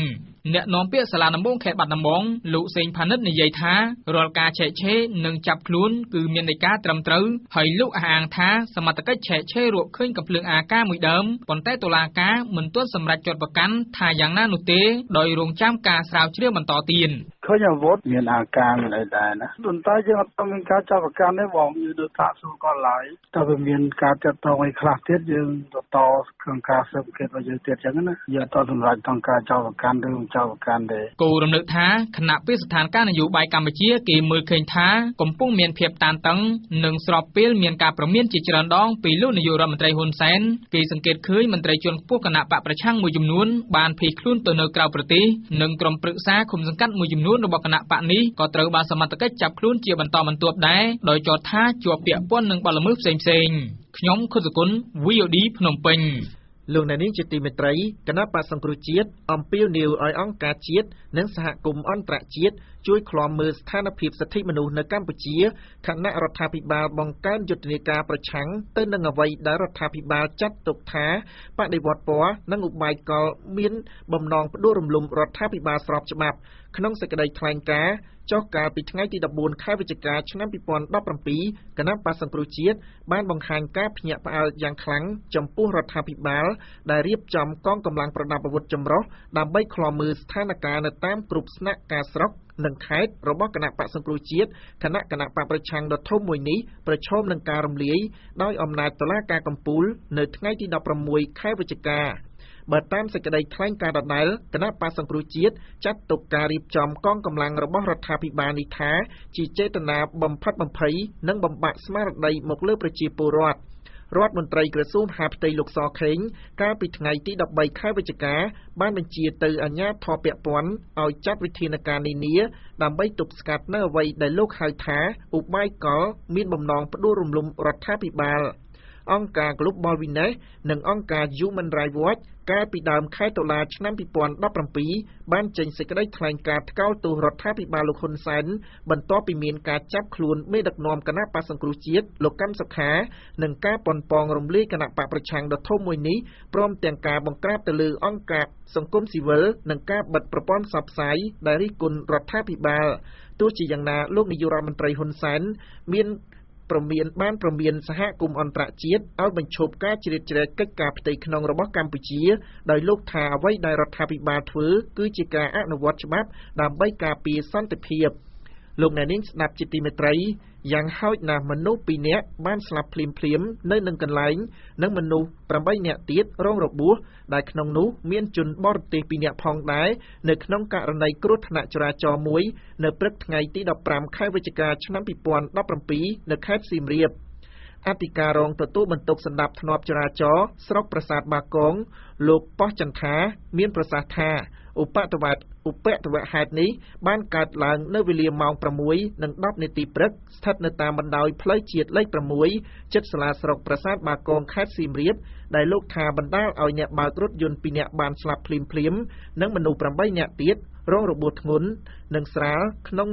អ្នកនាំពាក្យសាលាដំបងខេត្តបាត់ដំបងលោកសេងផានិតនិយាយថារាល់ការឆែកឆេរនិងចាប់ខ្លួនគឺមាននៃការត្រឹមត្រូវហើយលោកអះអាងថាសមត្ថកិច្ចឆែកឆេររកឃើញកំភ្លើងអាការមួយដើមប៉ុន្តែតុលាការមិនទាន់សម្រេចចាត់ប្រកាន់ថាយ៉ាងណានោះទេដោយរងចាំការស្រាវជ្រាវបន្តទៀតឃើញអាវុធមានអាការមានអីដែរណាប៉ុន្តែយើងអត់ទាន់មានការចាប់ប្រកាន់ទេបងយើងនៅថាសួរគាត់ឡើយតើវាមានការចាត់តងអីខ្លះទៀតយើងបន្តក្នុងការស៊ើបអង្កេតរបស់យើងទៀតអញ្ចឹងណាយើងអត់ទាន់សម្រេចក្នុងការចាប់ប្រកាន់ឬមិនចាប់ប្រកាន់ទេគោរំលឹកថាគណៈពេលស្ថានភាពនយោបាយកម្ពុជាគេមើលឃើញថាកំពុងមានភាពតានតឹងនិងស្របពេលមានការប្រមានជាច្រើនដងពីលោកនាយករដ្ឋមន្ត្រីហ៊ុនសែនគេសង្កេតឃើញមន្ត្រីជាន់ខ្ពស់គណៈបកប្រឆាំងមួយចំនួនបានភៀសខ្លួនទៅនៅក្រៅប្រទេសនិងក្រុមប្រឹក្សាឃុំសង្កាត់មួយចំនួនរបស់គណៈបកនេះក៏ត្រូវបានសមត្ថកិច្ចចាប់ខ្លួនជាបន្តបន្ទាប់ដែរដោយចោទថាជាប់ពាក់ព័ន្ធនឹងបទល្មើសផ្សេងៗខ្ញុំខុសសគុណ VOD ភ្នំពេញ លោកអ្នកនាងជាទីមេត្រីគណៈបក្សសង្គ្រោះជាតិអំពាវនាវឲ្យអង្គការជាតិនិងសហគមន៍អន្តរជាតិជួយឃ្លាំមើលស្ថានភាពសិទ្ធិមនុស្សនៅកម្ពុជាខណៈរដ្ឋាភិបាលបង្កើនយុទ្ធនាការប្រឆាំងទៅនឹងអ្វីដែលរដ្ឋាភិបាលចាត់ទុកថាបដិវត្តពណ៌និងឧបាយកលមានបំណងផ្ដួលរំលំរដ្ឋាភិបាលស្របច្បាប់ក្នុងសេចក្តីថ្លែងការណ៍ ចុះកាលពីថ្ងៃទី14ខែវិច្ឆិកាឆ្នាំ2017គណៈបក្សសង្គ្រោះជាតិបានបង្ហាញការភ្ញាក់ផ្អើលយ៉ាងខ្លាំងចំពោះរដ្ឋាភិបាល ដែលរៀបចំកងកម្លាំងប្រដាប់អាវុធចម្រុះដើម្បីឃ្លាំមើលស្ថានភាពនៅតាមគ្រប់ស្នាក់ការស្រុកនិងខេត្តរបស់គណៈបក្សសង្គ្រោះជាតិគណៈគណៈបកប្រឆាំងដ៏ធំមួយនេះប្រឈមនឹងការរំលាយដោយអំណាចតុលាការកំពូល នៅថ្ងៃទី16ខែវិច្ឆិកា បើតាមសេចក្តីថ្លែងការណ៍ដដែលគណៈបក្សសង្គ្រោះជាតិចាត់ទុកការរៀបចំកងកម្លាំងរបស់រដ្ឋាភិបាលនេះថា ជាចេតនាបំផិតបំភ័យនិងបំបាក់ស្មារតីមកលើប្រជាពលរដ្ឋរដ្ឋមន្ត្រីក្រសួងមហាផ្ទៃលោកសខេងកាលពីថ្ងៃទី13ខែវិច្ឆិកាបានបញ្ជាទៅអាជ្ញាធរពាក់ព័ន្ធឲ្យចាត់វិធានការនានាដើម្បីទប់ស្កាត់នៅអ្វីដែលលោកហៅថាឧបាយកលមានបំណងផ្ដួលរំលំរដ្ឋាភិបាល អង្គការ Global Witness និងអង្គការ Human Rights Watch កាលពីដើមខែតុលាឆ្នាំ2017បានចេញសេចក្តីថ្លែងការណ៍ថ្កោលទោសរដ្ឋាភិបាលលោកហ៊ុនសែនបន្ទាប់ពីមានការចាប់ខ្លួនមេដឹកនាំគណៈបក្សសង្គ្រោះជាតិលោកកាន់សុខានិងការប៉ុនប៉ងរំលាយគណៈបកប្រឆាំងដ៏ធំមួយនេះព្រមទាំងការបង្ក្រាបទៅលើអង្គការសង្គមស៊ីវិលនិងការបិទប្រព័ន្ធផ្សព្វផ្សាយដែលរិះគន់រដ្ឋាភិបាលទោះជាយ៉ាងណាលោកនាយករដ្ឋមន្ត្រីហ៊ុនសែនមាន ព្រមានបានព្រមានសហគមន៍អន្តរជាតិឲ្យបញ្ឈប់ការជ្រៀតជ្រែកកិច្ចការផ្ទៃក្នុងរបស់កម្ពុជាដោយលោកថាអ្វីដែលរដ្ឋាភិបាលធ្វើគឺជាការអនុវត្តច្បាប់ដើម្បីការពារសន្តិភាពលោកអ្នកនាងស្ដាប់ជាទីមេត្រី យ៉ាងហោចណាស់មនុស្ស2នាក់បានស្លាប់ភ្លាមភ្លាមនៅនឹងកន្លែង និងមនុស្ស8នាក់ទៀតរងរបួសដែលក្នុងនោះមានជនបរទេស2នាក់ផងដែរនៅក្នុងករណីគ្រោះថ្នាក់ចរាចរណ៍មួយ នៅព្រឹកថ្ងៃទី15ខែវិច្ឆិកាឆ្នាំ2017នៅខេត្តសៀមរាប អធិការរងទទួលបន្ទុកសម្ដាប់ធ្នាប់ចរាចរណ៍ស្រុកប្រាសាទបាគងលោកប៉ោះចន្ទថាមានប្រសាសន៍ថាឧបតវត្តឧបតវហេតុនេះបានកើតឡើងនៅវេលាម៉ោង6:10នាទីព្រឹកស្ថិតនៅតាមបណ្ដោយផ្លូវជាតិលេខ6ជិតសាលាស្រុកប្រាសាទបាគងខេត្តសៀមរាបដែលលោកថាបណ្ដាលឲ្យអ្នកបើករថយន្ត2នាក់បានស្លាប់ភ្លាមៗនិងមនុស្ស8នាក់ទៀតរងរបួសធ្ងន់និងស្រាលក្នុង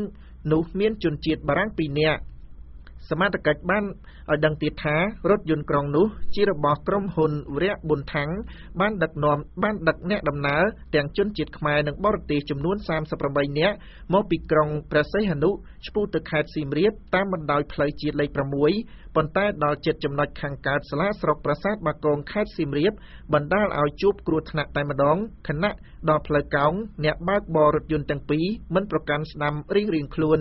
នោះមានជនជាតិបារាំង2នាក់ សមត្ថកិច្ចបានឲ្យដឹងទៀតថារថយន្តក្រុងនោះ ជារបស់ក្រុមហ៊ុនវរៈប៊ុនថាំងបានដឹកនាំបានដឹកអ្នកដំណើរទាំងជនជាតិខ្មែរនិងបរទេសចំនួន38នាក់មកពីក្រុងព្រះសីហនុឆ្ពោះទៅខេត្តសៀមរាបតាមបណ្ដោយផ្លូវជាតិលេខ6ប៉ុន្តែដល់ជិតចំណុចខាងកើតសាលាស្រុកប្រាសាទបាគងខេត្តសៀមរាបបណ្ដាលឲ្យជួបគ្រោះថ្នាក់តែម្ដងខណៈដល់ផ្លូវកោងអ្នកបើកបររថយន្តទាំងពីរមិនប្រកាន់ស្ដាំរៀងៗខ្លួន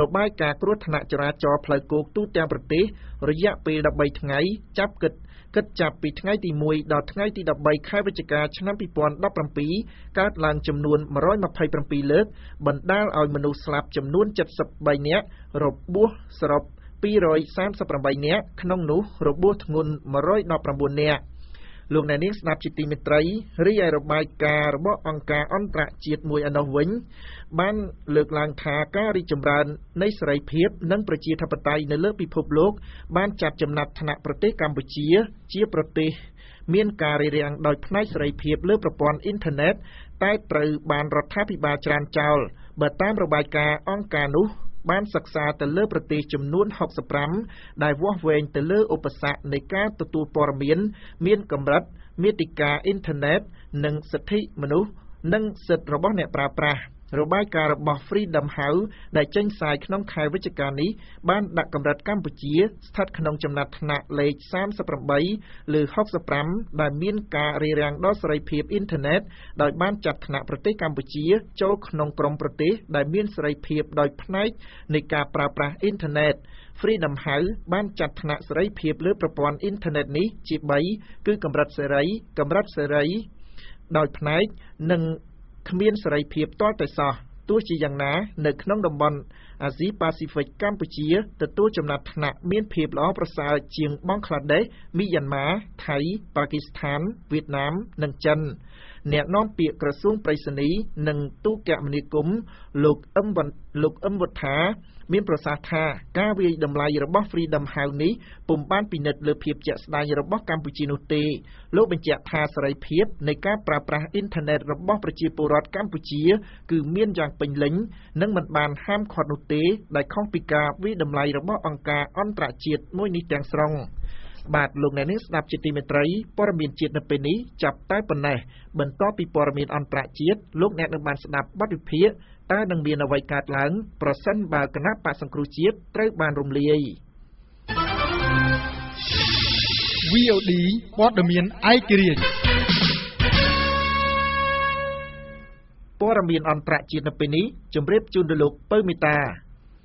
របាយការណ៍គ្រោះថ្នាក់ចរាចរណ៍ផ្លូវគោកទូទាំងប្រទេស រយៈពេល13ថ្ងៃ ចាប់គិតគិតចាប់ពីថ្ងៃទី1ដល់ថ្ងៃទី13ខែវិច្ឆិកាឆ្នាំ2017កើតឡើងចំនួន127លើក បណ្ដាលឲ្យមនុស្សស្លាប់ចំនួន73នាក់របួសសរុប238នាក់ក្នុងនោះរបួសធ្ងន់119នាក់ លោកអ្នកនាងស្ដាប់ជាទីមេត្រីរីឯរបាយការណ៍របស់អង្គការអន្តរជាតិមួយឯណោះវិញ បានលើកឡើងថាការរីកចម្រើននៃសេរីភាព និងប្រជាធិបតេយ្យនៅលើពិភពលោក បានចាត់ចំណាត់ថ្នាក់ប្រទេសកម្ពុជា ជាប្រទេសមានការរារាំងដោយផ្នែកសេរីភាពលើប្រព័ន្ធអ៊ីនធឺណិតតែត្រូវបានរដ្ឋាភិបាលច្រានចោលបើតាមរបាយការណ៍អង្គការនោះ បានសិក្សាទៅលើប្រទេសចំនួន65ដែលវាស់វែងទៅលើឧបសគ្គនៃការទទួលព័ត៌មាន មានកម្រិត មាតិកាអ៊ីនធឺណិត និងសិទ្ធិមនុស្ស និងសិទ្ធិរបស់អ្នកប្រើប្រាស់ របាយការណ៍របស់ Freedom House ដែលចេញផ្សាយក្នុងខែវិច្ឆិកានេះបានដាក់កម្រិតកម្ពុជាស្ថិតក្នុងចំណាត់ថ្នាក់លេខ38លើ65ដែលមានការរារាំងដល់សេរីភាពអ៊ីនធឺណិតដោយបានចាត់ថ្នាក់ប្រទេសកម្ពុជាចូលក្នុងក្រុមប្រទេសដែលមានសេរីភាពដោយផ្នែកនៃការប្រើប្រាស់អ៊ីនធឺណិត Freedom House បានចាត់ថ្នាក់សេរីភាពលើប្រព័ន្ធអ៊ីនធឺណិតនេះជា3គឺកម្រិតសេរី កម្រិតសេរីដោយផ្នែកនិង គ្មានសេរីភាពទាល់តែសោះទោះជាយ៉ាងណា នៅក្នុងតំបន់អាស៊ីប៉ាស៊ីហ្វិកកម្ពុជាទទួលចំណាត់ថ្នាក់មានភាពល្អប្រសើរជាងបង់ក្លាដេសមីយ៉ាន់ម៉ាថៃប៉ាគីស្ថានវៀតណាមនិងចិន អ្នកនាំពាក្យក្រសួងប្រៃសណីនិងទូរគមនាគមន៍លោកអឹមលោកអឹមវុធាមានប្រសាសន៍ថាការវាយតម្លៃរបស់ Freedom House នេះពុំបានពិនិត្យលើភាពជាក់ស្ដែងរបស់កម្ពុជានោះទេលោកបញ្ជាក់ថាសេរីភាពនៃការប្រើប្រាស់អ៊ីនធឺណិតរបស់ប្រជាពលរដ្ឋកម្ពុជា គឺមានយ៉ាងពេញលេញនិងមិនបានហាមឃាត់នោះទេដែលខុសពីការវាយតម្លៃរបស់អង្គការអន្តរជាតិមួយនេះទាំងស្រុង បាទលោកអ្នកនាងស្ដាប់ជាទីមេត្រីព័ត៌មានជាតិនៅពេលនេះចាប់តែប៉ុណ្ណេះបន្ទាប់ពីព័ត៌មានអន្តរជាតិលោកអ្នកនឹងបានស្ដាប់បទវិភាគតើនឹងមានអ្វីកើតឡើង ប្រសិនបើគណៈបកសង្គ្រោះជាតិត្រូវបានរំលាយ VOD ព័ត៌មានឯករាជ្យព័ត៌មានអន្តរជាតិនៅពេលនេះជម្រាបជូនដល់លោកពៅមេតា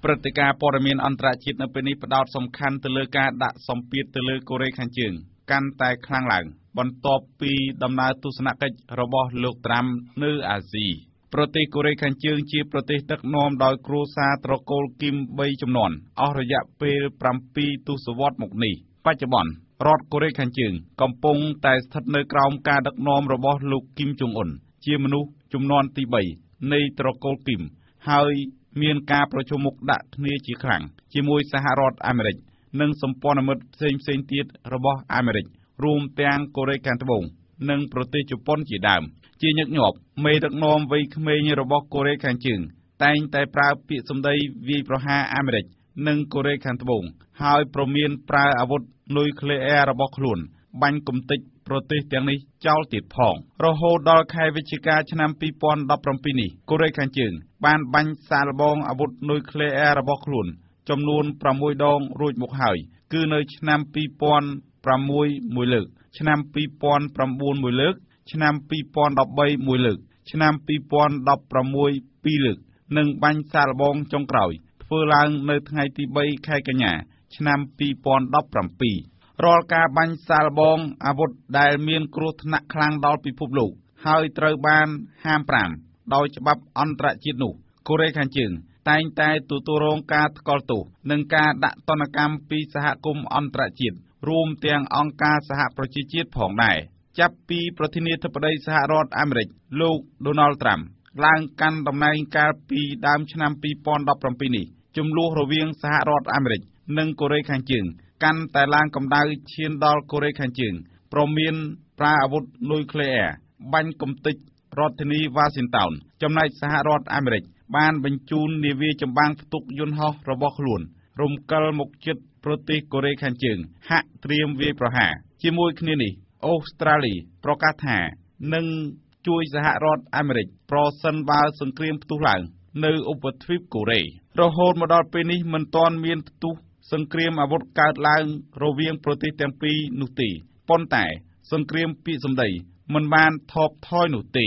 ព្រឹត្តិការណ៍ព័ត៌មានអន្តរជាតិនៅពេលនេះផ្ដោតសំខាន់ទៅលើការដាក់សម្ពាធទៅលើកូរ៉េខាងជើងកាន់តែខ្លាំងឡើង បន្ទាប់ពីដំណើរទស្សនកិច្ចរបស់លោកត្រាំនៅអាស៊ីប្រទេសកូរ៉េខាងជើងជាប្រទេសដឹកនាំដោយគ្រួសារត្រកូលគីម3ជំនាន់អស់រយៈពេល7ទសវត្សរ៍មកនេះបច្ចុប្បន្នរដ្ឋកូរ៉េខាងជើង កំពុងតែស្ថិតនៅក្រោមការដឹកនាំរបស់លោកគីមចុងអ៊ុនជាមនុស្សជំនាន់ទី3នៃត្រកូលគីមហើយ មានការប្រជុំមុខដាក់គ្នាជាខ្លាំងជាមួយសហរដ្ឋអាមេរិក និងសម្ព័ន្ធមិត្តផ្សេងផ្សេងទៀតរបស់អាមេរិក រួមទាំងកូរ៉េខាងត្បូង និងប្រទេសជប៉ុនជាដើម ជាញឹកញាប់មេដឹកនាំវ័យក្មេងរបស់កូរ៉េខាងជើង តែងតែប្រើពាក្យសម្ដីវាយប្រហារអាមេរិក និងកូរ៉េខាងត្បូង ហើយប្រមានប្រើអាវុធនុយក្លេអ៊ែររបស់ខ្លួនបាញ់គំទេច ប្រទេសទាំងនេះចោលទៀតផង រហូតដល់ខែវិច្ឆិកាឆ្នាំ2017នេះកូរ៉េខាងជើង បានបាញ់សាកល្បងអាវុធនុយក្លេអ៊ែររបស់ខ្លួន ចំនួន6ដងរួចមកហើយ គឺនៅឆ្នាំ2006មួយលើក ឆ្នាំ2009មួយលើក ឆ្នាំ2013មួយលើក ឆ្នាំ2016ពីរលើក និងបាញ់សាកល្បងចុងក្រោយ ធ្វើឡើងនៅថ្ងៃទី3ខែកញ្ញា ឆ្នាំ2017 រាល់ការបាញ់សាកល្បងអាវុធដែលមានគ្រោះថ្នាក់ខ្លាំងដល់ពិភពលោក ហើយត្រូវបានហាម5ដោយច្បាប់អន្តរជាតិនោះកូរ៉េខាងជើងតែងតែទទួលរងការថ្កោលទោសនិងការដាក់ទណ្ឌកម្មពីសហគមន៍អន្តរជាតិរួមទាំងអង្គការសហប្រជាជាតិផងដែរចាប់ពីប្រធានាធិបតីសហរដ្ឋអាមេរិកលោក Donald Trump ឡើងកាន់តំណែងកាលពីដើមឆ្នាំ2017នេះចំនួនរវាងសហរដ្ឋអាមេរិកនិងកូរ៉េខាងជើង កាន់តែឡើងកម្ដៅឈានដល់កូរ៉េខាងជើងព្រមមានប្រើអាវុធនុយក្លេអ៊ែរបាញ់គំទេចរដ្ឋធានីវ៉ាស៊ីនតោនចំណែកសហរដ្ឋអាមេរិកបានបញ្ជូននាវាចម្បាំងផ្ទុកយន្តហោះរបស់ខ្លួន រំកិលមកជិតប្រទេសកូរ៉េខាងជើង ហាក់ត្រៀមវាយប្រហារជាមួយគ្នានេះអូស្ត្រាលីប្រកាសថានឹងជួយសហរដ្ឋអាមេរិកប្រសិនបើសង្គ្រាមផ្ទុះឡើង នៅឧបទ្វីបកូរ៉េរហូតមកដល់ពេលនេះមិនទាន់មានផ្ទុះ សង្គ្រាមអាវុធកើតឡើងរវាងប្រទេសទាំងពីរនោះទេប៉ុន្តែសង្គ្រាមពាក្យសម្ដីមិនបានថបថយនោះទេ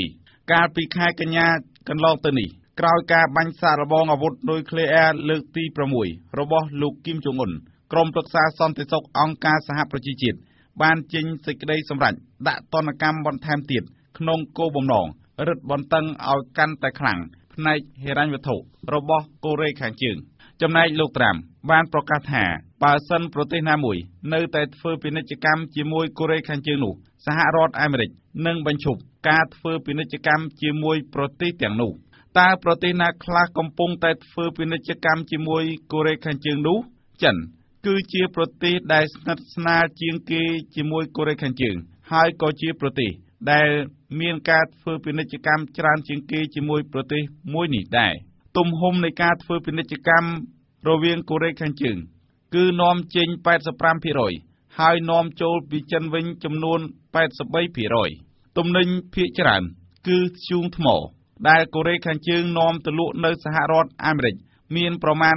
កាលពីខែកញ្ញាកន្លងទៅនេះក្រោយការបាញ់សាកល្បងអាវុធនុយក្លេអ៊ែរលើកទី6របស់លោកគីមចុងអ៊ុនក្រុមប្រឹក្សាសន្តិសុខអង្គការសហប្រជាជាតិបានចេញសេចក្តីសម្រេចដាក់ទណ្ឌកម្មបន្ថែមទៀតក្នុងគោលបំណងរឹតបន្តឹងឲ្យកាន់តែខ្លាំងផ្នែកហិរញ្ញវត្ថុរបស់កូរ៉េខាងជើង ចំណែកលោកត្រាំ បានប្រកាសថាបើសិនប្រទេសណាមួយនៅតែធ្វើពាណិជ្ជកម្មជាមួយកូរ៉េខាងជើងនោះសហរដ្ឋអាមេរិកនឹងបញ្ឈប់ការធ្វើពាណិជ្ជកម្មជាមួយប្រទេសទាំងនោះតើប្រទេសណាខ្លះកំពុងតែធ្វើពាណិជ្ជកម្មជាមួយកូរ៉េខាងជើងនោះចិនគឺជាប្រទេសដែលស្និទ្ធស្នាលជាងគេជាមួយកូរ៉េខាងជើង ហើយក៏ជាប្រទេសដែលមានការធ្វើពាណិជ្ជកម្មច្រើនជាងគេជាមួយប្រទេសមួយនេះដែរទំហំនៃការធ្វើពាណិជ្ជកម្ម រវាងកូរ៉េខាងជើង គឺនាំចេញ85%ហើយនាំចូលពីចិនវិញចំនួន83%ទំនិញភាគច្រើន គឺធ្យូងថ្ម ដែលកូរ៉េខាងជើងនាំទៅលក់នៅសហរដ្ឋអាមេរិកមានប្រមាណ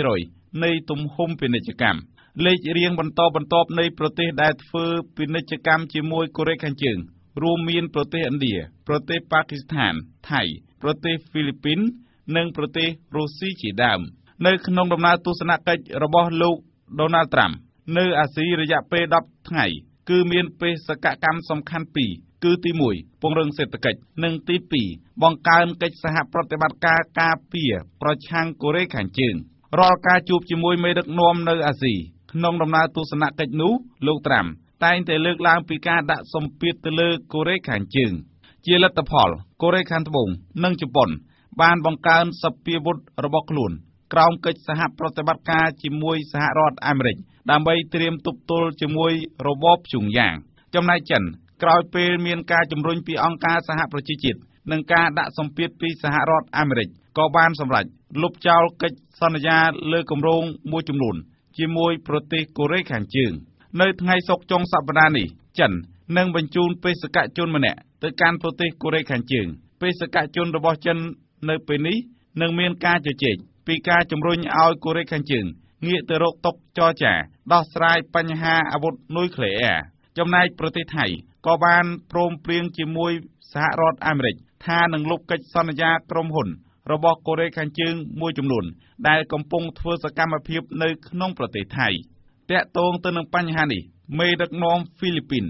40%នៃទំហំពាណិជ្ជកម្មលេខរៀងបន្តបន្ទាប់នៃប្រទេសដែលធ្វើពាណិជ្ជកម្មជាមួយកូរ៉េខាងជើង រួមមានប្រទេសឥណ្ឌាប្រទេសប៉ាគីស្ថាន ថៃ ប្រទេសហ្វីលីពីន និងប្រទេសរុស្ស៊ីជាដើម នៅក្នុងដំណើរទស្សនកិច្ចរបស់លោកដូណាល់ត្រាំនៅអាស៊ីរយៈពេល10ថ្ងៃ គឺមានបេសកកម្មសំខាន់ពីរគឺទី1ពង្រឹងសេដ្ឋកិច្ចនិងទី2បង្កើនកិច្ចសហប្រតិបត្តិការការពារប្រឆាំងកូរ៉េខាងជើងរាល់ការជួបជាមួយមេដឹកនាំនៅអាស៊ីក្នុងដំណើរទស្សនកិច្ចនោះលោកត្រាំតែងតែលើកឡើងពីការដាក់សម្ពាធទៅលើកូរ៉េខាងជើង ជាលទ្ធផលកូរ៉េខាងត្បូងនិងជប៉ុនបានបង្កើនសពាវុធរបស់ខ្លួន ក្រោមកិច្ចសហប្រតិបត្តិការជាមួយសហរដ្ឋអាមេរិកដើម្បីត្រៀមទប់ទល់ជាមួយរបបជុងយ៉ាង ចំណែកចិន ក្រោយពេលមានការជំរុញពីអង្គការសហប្រជាជាតិនិងការដាក់សម្ពាធពីសហរដ្ឋអាមេរិកក៏បានសម្រេចលុបចោលកិច្ចសន្យាលើគម្រោងមួយចំនួន ជាមួយប្រទេសកូរ៉េខាងជើង នៅថ្ងៃសុក្រចុងសប្តាហ៍នេះចិននឹងបញ្ជូនបេសកជនម្នាក់ទៅកាន់ប្រទេសកូរ៉េខាងជើងបេសកជនរបស់ចិននៅពេលនេះនឹងមានការជជែក ពីការជំរុញឲ្យកូរ៉េខាងជើងងាកទៅរកតុចរចាដោះស្រាយបញ្ហាអាវុធនុយក្លេអ៊ែរចំណែកប្រទេសថៃក៏បានព្រមព្រៀងជាមួយសហរដ្ឋអាមេរិកថានឹងលុបកិច្ចសន្យាក្រុមហ៊ុន របស់កូរ៉េខាងជើងមួយចំនួន ដែលកំពុងធ្វើសកម្មភាពនៅក្នុងប្រទេសថៃតាក់ទងទៅនឹងបញ្ហានេះមេដឹកនាំហ្វីលីពីន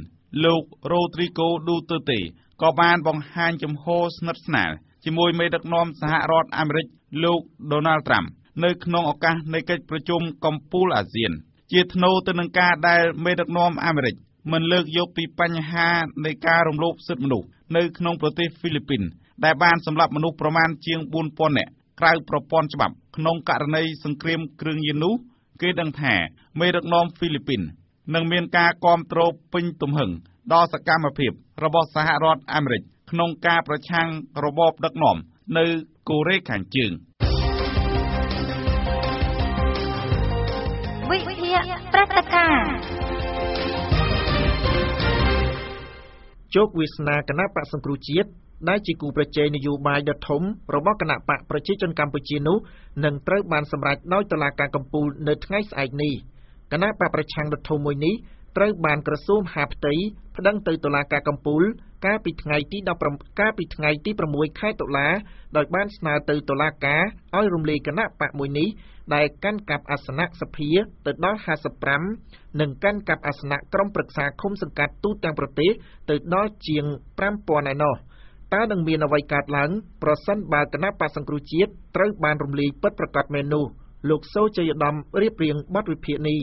លោករ៉ូទ្រីហ្គោឌូតឺតេក៏បានបង្ហាញចំហស្និទ្ធស្នាលជាមួយមេដឹកនាំសហរដ្ឋអាមេរិក លោកដូណាល់ត្រាំនៅក្នុងឱកាសនៃកិច្ចប្រជុំកំពូលអាស៊ាន ជាថ្នូរទៅនឹងការដែលមេដឹកនាំអាមេរិកមិនលើកយកពីបញ្ហានៃការរំលោភសិទ្ធិមនុស្សនៅក្នុងប្រទេសហ្វីលីពីន ដែលបានសម្លាប់មនុស្សប្រមាណជាង4000នាក់ក្រៅប្រព័ន្ធច្បាប់ក្នុងករណីសង្គ្រាមគ្រឿងញៀននោះគេដឹងថាមេដឹកនាំហ្វីលីពីននឹងមានការគ្រប់គ្រងពេញទំហឹងដល់សកម្មភាពរបស់សហរដ្ឋអាមេរិកក្នុងការប្រឆាំងរបបដឹកនាំ នៅកូរ៉េខាងជើងវិភាគព្រឹត្តិការណ៍ជោគវាសនាគណៈបកសង្គ្រោះជាតិដែលជាគូប្រជែងនយោបាយដ៏ធំរបស់គណៈបកប្រជាជនកម្ពុជានោះនឹងត្រូវបានសម្រេចដោយតុលាការកំពូលនៅថ្ងៃស្អែកនេះគណៈបកប្រឆាំងដ៏ធំមួយនេះ ត្រូវបានក្រសួងមហាផ្ទៃប្តឹងទៅតុលាការកំពូល កាលពីថ្ងៃទី15កាលពីថ្ងៃទី6ខែតុលា ដោយបានស្នើទៅតុលាការឲ្យរំលាយគណៈបកមួយនេះដែលកាន់កាប់អាសនៈសភាទៅដល់55និងកាន់កាប់អាសនៈក្រុមប្រឹក្សាឃុំសង្កាត់ទូទាំងប្រទេសទៅដល់ជាង5000ឯណោះតើនឹងមានអ្វីកើតឡើងប្រសិនបើគណៈបកសង្គ្រោះជាតិត្រូវបានរំលាយពិតប្រាកដមែននោះលោកសូជ័យឧត្តមរៀបរៀងបទវិភាគនេះ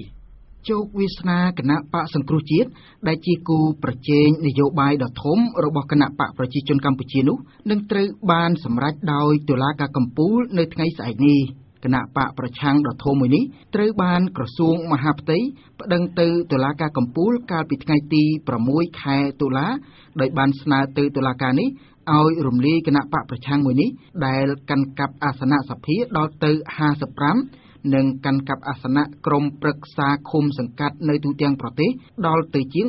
ជោគវាសនាគណៈបកសង្គ្រោះជាតិដែលជាគូប្រជែងនយោបាយដ៏ធំរបស់គណៈបកប្រជាជនកម្ពុជានោះនឹងត្រូវបានសម្រេចដោយតុលាការកំពូលនៅថ្ងៃស្អែកនេះគណៈបកប្រឆាំងដ៏ធំមួយនេះត្រូវបានក្រសួងមហាផ្ទៃប្តឹងទៅតុលាការកំពូលកាលពីថ្ងៃទី6ខែតុលាដោយបានស្នើទៅតុលាការនេះឲ្យរំលាយគណៈបកប្រឆាំងមួយនេះដែលកាន់កាប់អាសនៈសភាដល់ទៅ55 និងកាន់កាប់អាសនៈក្រុមប្រឹក្សាឃុំសង្កាត់នៅទូទាំងប្រទេសដល់ទៅជាង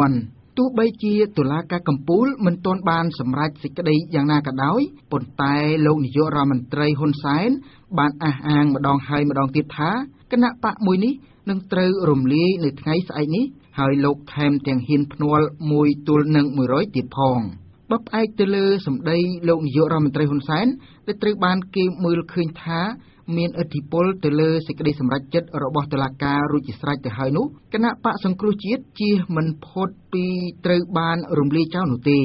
5000ទោះបីជាតុលាការកំពូលមិនទាន់បានសម្រេចសេចក្តីយ៉ាងណាក៏ដោយប៉ុន្តែលោកនាយករដ្ឋមន្ត្រីហ៊ុនសែនបានអះអាងម្ដងហើយម្ដងទៀតថាគណៈបកមួយនេះនឹងត្រូវរំលាយនៅថ្ងៃស្អែកនេះហើយលោកថែមទាំងហ៊ានភ្នាល់មួយទល់នឹង100ទៀតផង។បើផ្អែកទៅលើសម្ដីលោកនាយករដ្ឋមន្ត្រីហ៊ុនសែនដែលត្រូវបានគេមើលឃើញថា មានឥទ្ធិពលទៅលើសេចក្តីសម្រេចចិត្តរបស់តុលាការរួចជាស្រេចទៅហើយនោះគណៈបកសង្គ្រោះជាតិជៀសមិនផុតពីត្រូវបានរំលាយចោលនោះទេ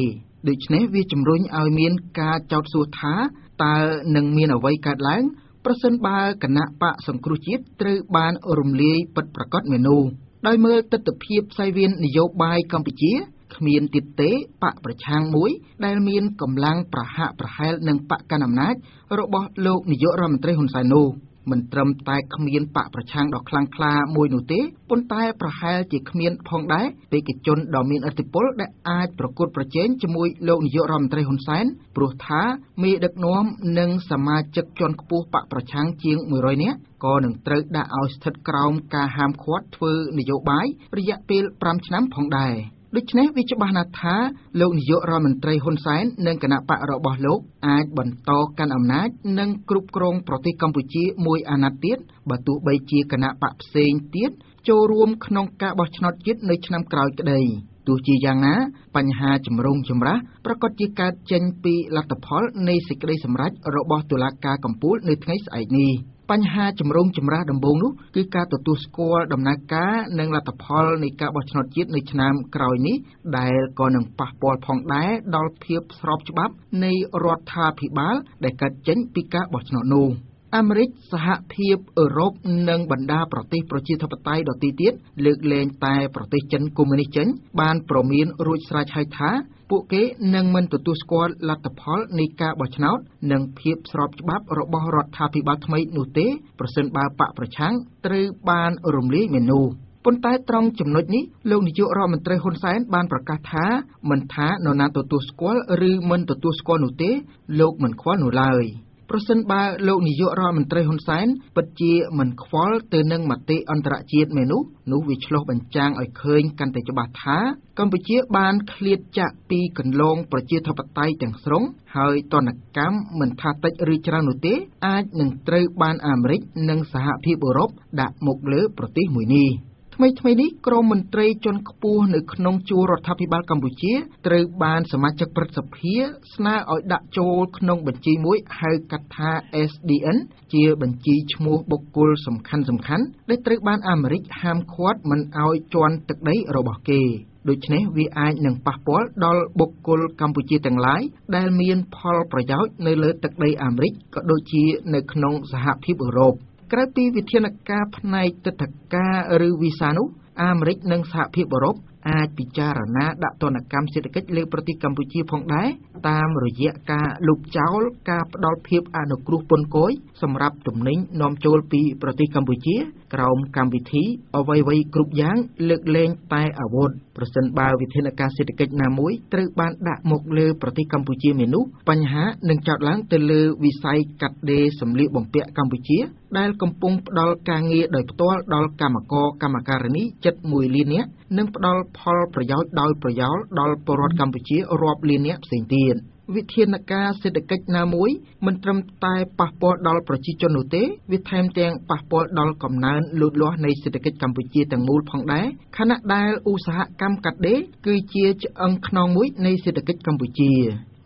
ដូច្នេះវាជំរុញឲ្យមានការចោទសួរថាតើនឹងមានអ្វីកើតឡើងប្រសិនបើគណៈបកសង្គ្រោះជាតិត្រូវបានរំលាយពិតប្រាកដមែននោះដោយមើលទស្សនវិជ្ជាផ្សាយវៀននយោបាយកម្ពុជា គ្មានទៀតទេបកប្រឆាំងមួយ ដែលមានកម្លាំងប្រហាក់ប្រហែលនឹងបកកណ្ដាលអំណាចរបស់លោកនាយករដ្ឋមន្ត្រីហ៊ុនសែននោះមិនត្រឹមតែគ្មានបកប្រឆាំងដ៏ខ្លាំងក្លាមួយនោះទេប៉ុន្តែប្រហែលជាគ្មានផងដែរបេក្ខជនដ៏មានឥទ្ធិពលដែលអាចប្រកួតប្រជែងជាមួយលោកនាយករដ្ឋមន្ត្រីហ៊ុនសែនព្រោះថាមេដឹកនាំនិងសមាជិកជាន់ខ្ពស់បកប្រឆាំងជាង100នាក់ក៏នឹងត្រូវដាក់ឲ្យស្ថិតក្រោមការហាមឃាត់ធ្វើនយោបាយរយៈពេល5ឆ្នាំផងដែរ។ ដូច្នេះវាច្បាស់ណាស់ថាលោកនាយករដ្ឋមន្ត្រីហ៊ុនសែននិងគណៈបករបស់លោកអាចបន្តកាន់អំណាចនិងគ្រប់គ្រងប្រទេសកម្ពុជាមួយអាណត្តិទៀតបើទោះបីជាគណៈបកផ្សេងទៀតចូលរួមក្នុងការបោះឆ្នោតជាតិនៅឆ្នាំក្រោយក្តីទោះជាយ៉ាងណា បញ្ហាចម្រូងចម្រាសប្រកាសជាកើតចេញពីលទ្ធផលនៃសេចក្តីសម្រេចរបស់តុលាការកំពូលនៅថ្ងៃស្អែកនេះ។ បញ្ហាចម្រូងចម្រាសដំបូងនោះគឺការទទួលស្គាល់ដំណើរការនិងលទ្ធផលនៃការបោះឆ្នោតជាតិនៅឆ្នាំក្រោយនេះដែលក៏នឹងប៉ះពាល់ផងដែរដល់ភាពស្របច្បាប់នៃរដ្ឋាភិបាលដែលកើតចេញពីការបោះឆ្នោតនោះអាមេរិកសហភាពអឺរ៉ុបនិងបណ្ដាប្រទេសប្រជាធិបតេយ្យដទៃទៀតលើកលែងតែប្រទេសចិនកុម្មុយនីសចេញបានប្រមានរួចស្រេចហើយថា ពួកគេនឹងមិនទទួលស្គាល់លទ្ធផលនៃការបោះឆ្នោត និងភាពស្របច្បាប់របស់រដ្ឋាភិបាលថ្មីនោះទេ ប្រសិនបើបកប្រឆាំងត្រូវបានរំលាយមែននោះប៉ុន្តែត្រង់ចំណុចនេះលោកនាយករដ្ឋមន្ត្រីហ៊ុនសែនបានប្រកាសថាមិនថានរណាទទួលស្គាល់ឬមិនទទួលស្គាល់នោះទេ លោកមិនខ្វល់នោះឡើយ។ ប្រសិនបើលោកនាយករដ្ឋមន្ត្រីហ៊ុនសែនពិតជាមិនខ្វល់ទៅនឹងមតិអន្តរជាតិមែននោះនោះវាឆ្លុះបញ្ចាំងឲ្យឃើញកាន់តែច្បាស់ថា កម្ពុជាបានឃ្លាតចាកពីគន្លងប្រជាធិបតេយ្យទាំងស្រុងហើយទណ្ឌកម្មមិនថាតិចឬច្រើននោះទេ អាចនឹងត្រូវបានអាមេរិកនិងសហភាពអឺរ៉ុបដាក់មុខលើប្រទេសមួយនេះ។ ថ្មីថ្មីនេះក្រមមន្ត្រីជាន់ខ្ពស់នៅក្នុងជួររដ្ឋាភិបាលកម្ពុជាត្រូវបានសមាជិកព្រឹទ្ធសភា ស្នើឲ្យដាក់ចូលក្នុងបញ្ជីមួយហៅកាត់ថា SDN ជាបញ្ជីឈ្មោះបុគ្គលសំខាន់សំខាន់ដែលត្រូវបានអាមេរិកហាមឃាត់មិនឲ្យជន់ទឹកដីរបស់គេដូច្នេះវាអាចនឹងប៉ះពាល់ដល់បុគ្គលកម្ពុជាទាំងឡាយដែលមានផលប្រយោជន៍នៅលើទឹកដីអាមេរិកក៏ដូចជានៅក្នុងសហភាពអឺរ៉ុប ក្រៅពីវិធានការផ្នែកទឹកធការឬវីសានោះអាមេរិកនិងសហភាពអឺរ៉ុបអាចពិចារណាដាក់ទណ្ឌកម្មសេដ្ឋកិច្ចលើប្រទេសកម្ពុជាផងដែរតាមរយៈការលុបចោលការផ្ដល់ភាពអនុគ្រោះពន្ធគយសម្រាប់ទំនិញនាំចូលពីប្រទេសកម្ពុជាក្រោមកម្មវិធីអ្វីៗគ្រប់យ៉ាងលើកលែងតែអាវុធប្រសិនបើវិធានការសេដ្ឋកិច្ចណាមួយត្រូវបានដាក់មកលើប្រទេសកម្ពុជាមាននោះបញ្ហានឹងចោទឡើងទៅលើវិស័យកាត់ដេរសម្លៀកបំពាក់កម្ពុជា ដែលកំពុងផ្ដល់ការងារដោយផ្ទាល់ដល់កម្មករកម្មការិនីជិត1លាននាក់និងផ្ដល់ផលប្រយោជន៍ដោយប្រយោលដល់ពលរដ្ឋកម្ពុជារាប់លាននាក់ផ្សេងទៀត វិធានការសេដ្ឋកិច្ចណាមួយមិនត្រឹមតែប៉ះពាល់ដល់ប្រជាជននោះទេវាថែមទាំងប៉ះពាល់ដល់កំណើនលូតលាស់នៃសេដ្ឋកិច្ចកម្ពុជាទាំងមូលផងដែរខណៈដែលឧស្សាហកម្មកាត់ដេរគឺជាឆ្អឹងខ្នងមួយនៃសេដ្ឋកិច្ចកម្ពុជា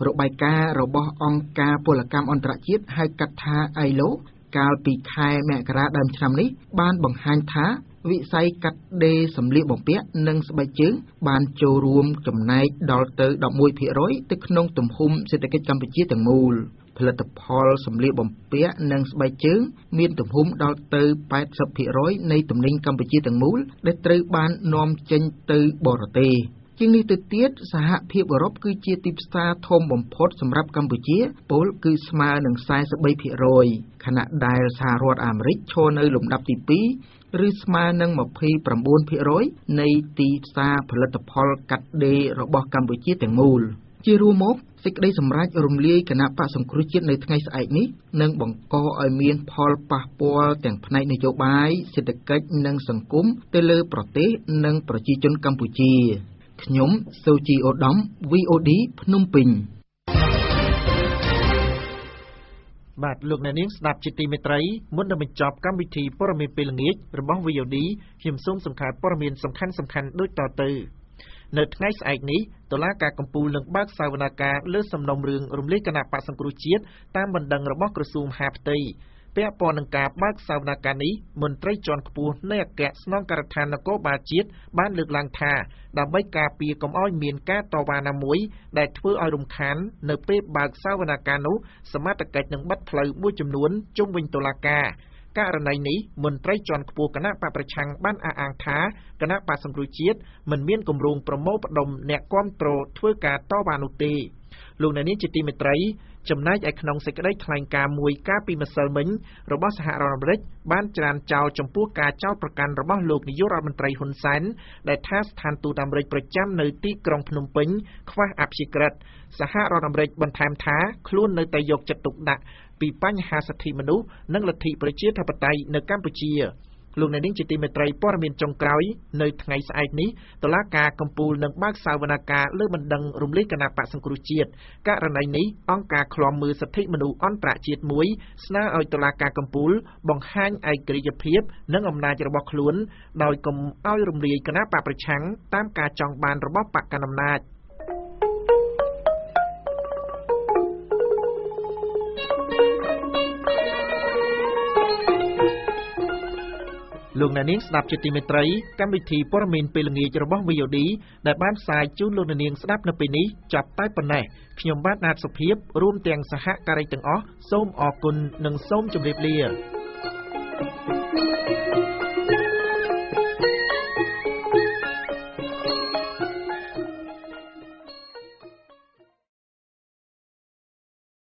របាយការណ៍របស់អង្គការពលកម្មអន្តរជាតិហៅកាត់ថា ILO កាលពីខែមករាដើមឆ្នាំនេះបានបង្ហាញថា វិស័យកាត់ដេរសម្លៀកបំពាក់និងស្បែកជើងបានចូលរួមចំណែកដល់ទៅ11%ទៅក្នុងទំហំសេដ្ឋកិច្ចកម្ពុជាទាំងមូលផលិតផលសម្លៀកបំពាក់និងស្បែកជើងមានទំហំដល់ទៅ80%នៃទំនិញកម្ពុជាទាំងមូលដែលត្រូវបាននាំចេញទៅបរទេស ជាងនេះទៅទៀតសហភាពអឺរ៉ុបគឺជាទីផ្សារធំបំផុតសម្រាប់កម្ពុជាពលគឺស្មើនឹង43%ខណៈដែលសហរដ្ឋអាមេរិកឈរនៅលំដាប់ទី2ឬស្មើនឹង29%នៃទីផ្សារផលិតផលកាត់ដេររបស់កម្ពុជាទាំងមូលជារួមមកសេចក្តីសម្រេចរំលាយគណៈបកសង្គ្រោះជាតិនៅថ្ងៃស្អែកនេះនឹងបង្កឲ្យមានផលប៉ះពាល់ទាំងផ្នែកនយោបាយសេដ្ឋកិច្ចនិងសង្គមទៅលើប្រទេសនិងប្រជាជនកម្ពុជា ខ្ញុំសូជីអូដំ VOD ភ្នំពេញបាទលោកអ្នកនាងស្ដាប់ជាទីមេត្រីមុននឹងបញ្ចប់កម្មវិធីព័ត៌មានពេលល្ងាចរបស់ VOD ខ្ញុំសូមសំខាន់ព័ត៌មានសំខាន់សំខាន់ដូចតទៅនៅថ្ងៃស្អែកនេះតុលាការកំពូលនឹងបើកសវនាការលើសំណុំរឿងរំលាយគណៈបកសង្គ្រោះជាតិតាមបណ្ដឹងរបស់ក្រសួងមហាផ្ទៃ ពាក់ព័ន្ធនឹងការបើកសវនកម្មនេះមន្ត្រីជាន់ខ្ពស់នៃអគ្គស្នងការដ្ឋាននគរបាលជាតិបានលើកឡើងថាដើម្បីការពារកុំឲ្យមានការតវ៉ាណាមួយដែលធ្វើឲ្យរំខាននៅពេលបើកសវនកម្មនោះសមត្ថកិច្ចនឹងបិទផ្លូវមួយចំនួនជុំវិញតុលាការករណីនេះមន្ត្រីជាន់ខ្ពស់គណៈបកប្រឆាំងបានអះអាងថាគណៈបកសង្គ្រោះជាតិមិនមានគម្រោងប្រមូលផ្ដុំអ្នកគាំទ្រធ្វើការតវ៉ានោះទេលោកអ្នកនាងជាទីមេត្រី ចំណែកឯក្នុងសេចក្តីថ្លែងការណ៍មួយកាលពីម្សិលមិញរបស់សហរដ្ឋអាមេរិកបានច្រានចោលចំពោះការចោទប្រកាន់របស់លោកនាយករដ្ឋមន្ត្រីហ៊ុនសែនដែលថាស្ថានទូតអាមេរិកប្រចាំនៅទីក្រុងភ្នំពេញខ្វះអព្យាក្រឹតសហរដ្ឋអាមេរិកបន្ថែមថាខ្លួននៅតែយកចិត្តទុកដាក់ពីបញ្ហាសិទ្ធិមនុស្សនិងលទ្ធិប្រជាធិបតេយ្យនៅកម្ពុជា លោកអ្នកនាងជាទីមេត្រីព័ត៌មានចុងក្រោយនៅថ្ងៃស្អែកនេះតុលាការកំពូលនឹងបើកសវនកម្មលើបណ្ដឹងរំលាយគណៈបកសង្គ្រោះជាតិករណីនេះអង្គការឃ្លាំមើលសិទ្ធិមនុស្សអន្តរជាតិមួយស្នើឲ្យតុលាការកំពូលបង្ហាញឯករាជ្យភាព និងអំណាចរបស់ខ្លួនដោយកុំឲ្យរំលាយគណៈបកប្រឆាំងតាមការចង់បានរបស់បកកណ្ដាលអំណាច លោកអ្នកនាងស្ដាប់ជាទីមេត្រីកម្មវិធីព័ត៌មានពេលល្ងាចរបស់ VOD ដែលបានផ្សាយជូនលោកអ្នកនាងស្ដាប់នៅពេលនេះចាប់តែប៉ុណ្ណេះខ្ញុំបាទណាតសុភាពរួមទាំងសហការីទាំងអស់សូមអរគុណនិងសូមជម្រាបលា thank you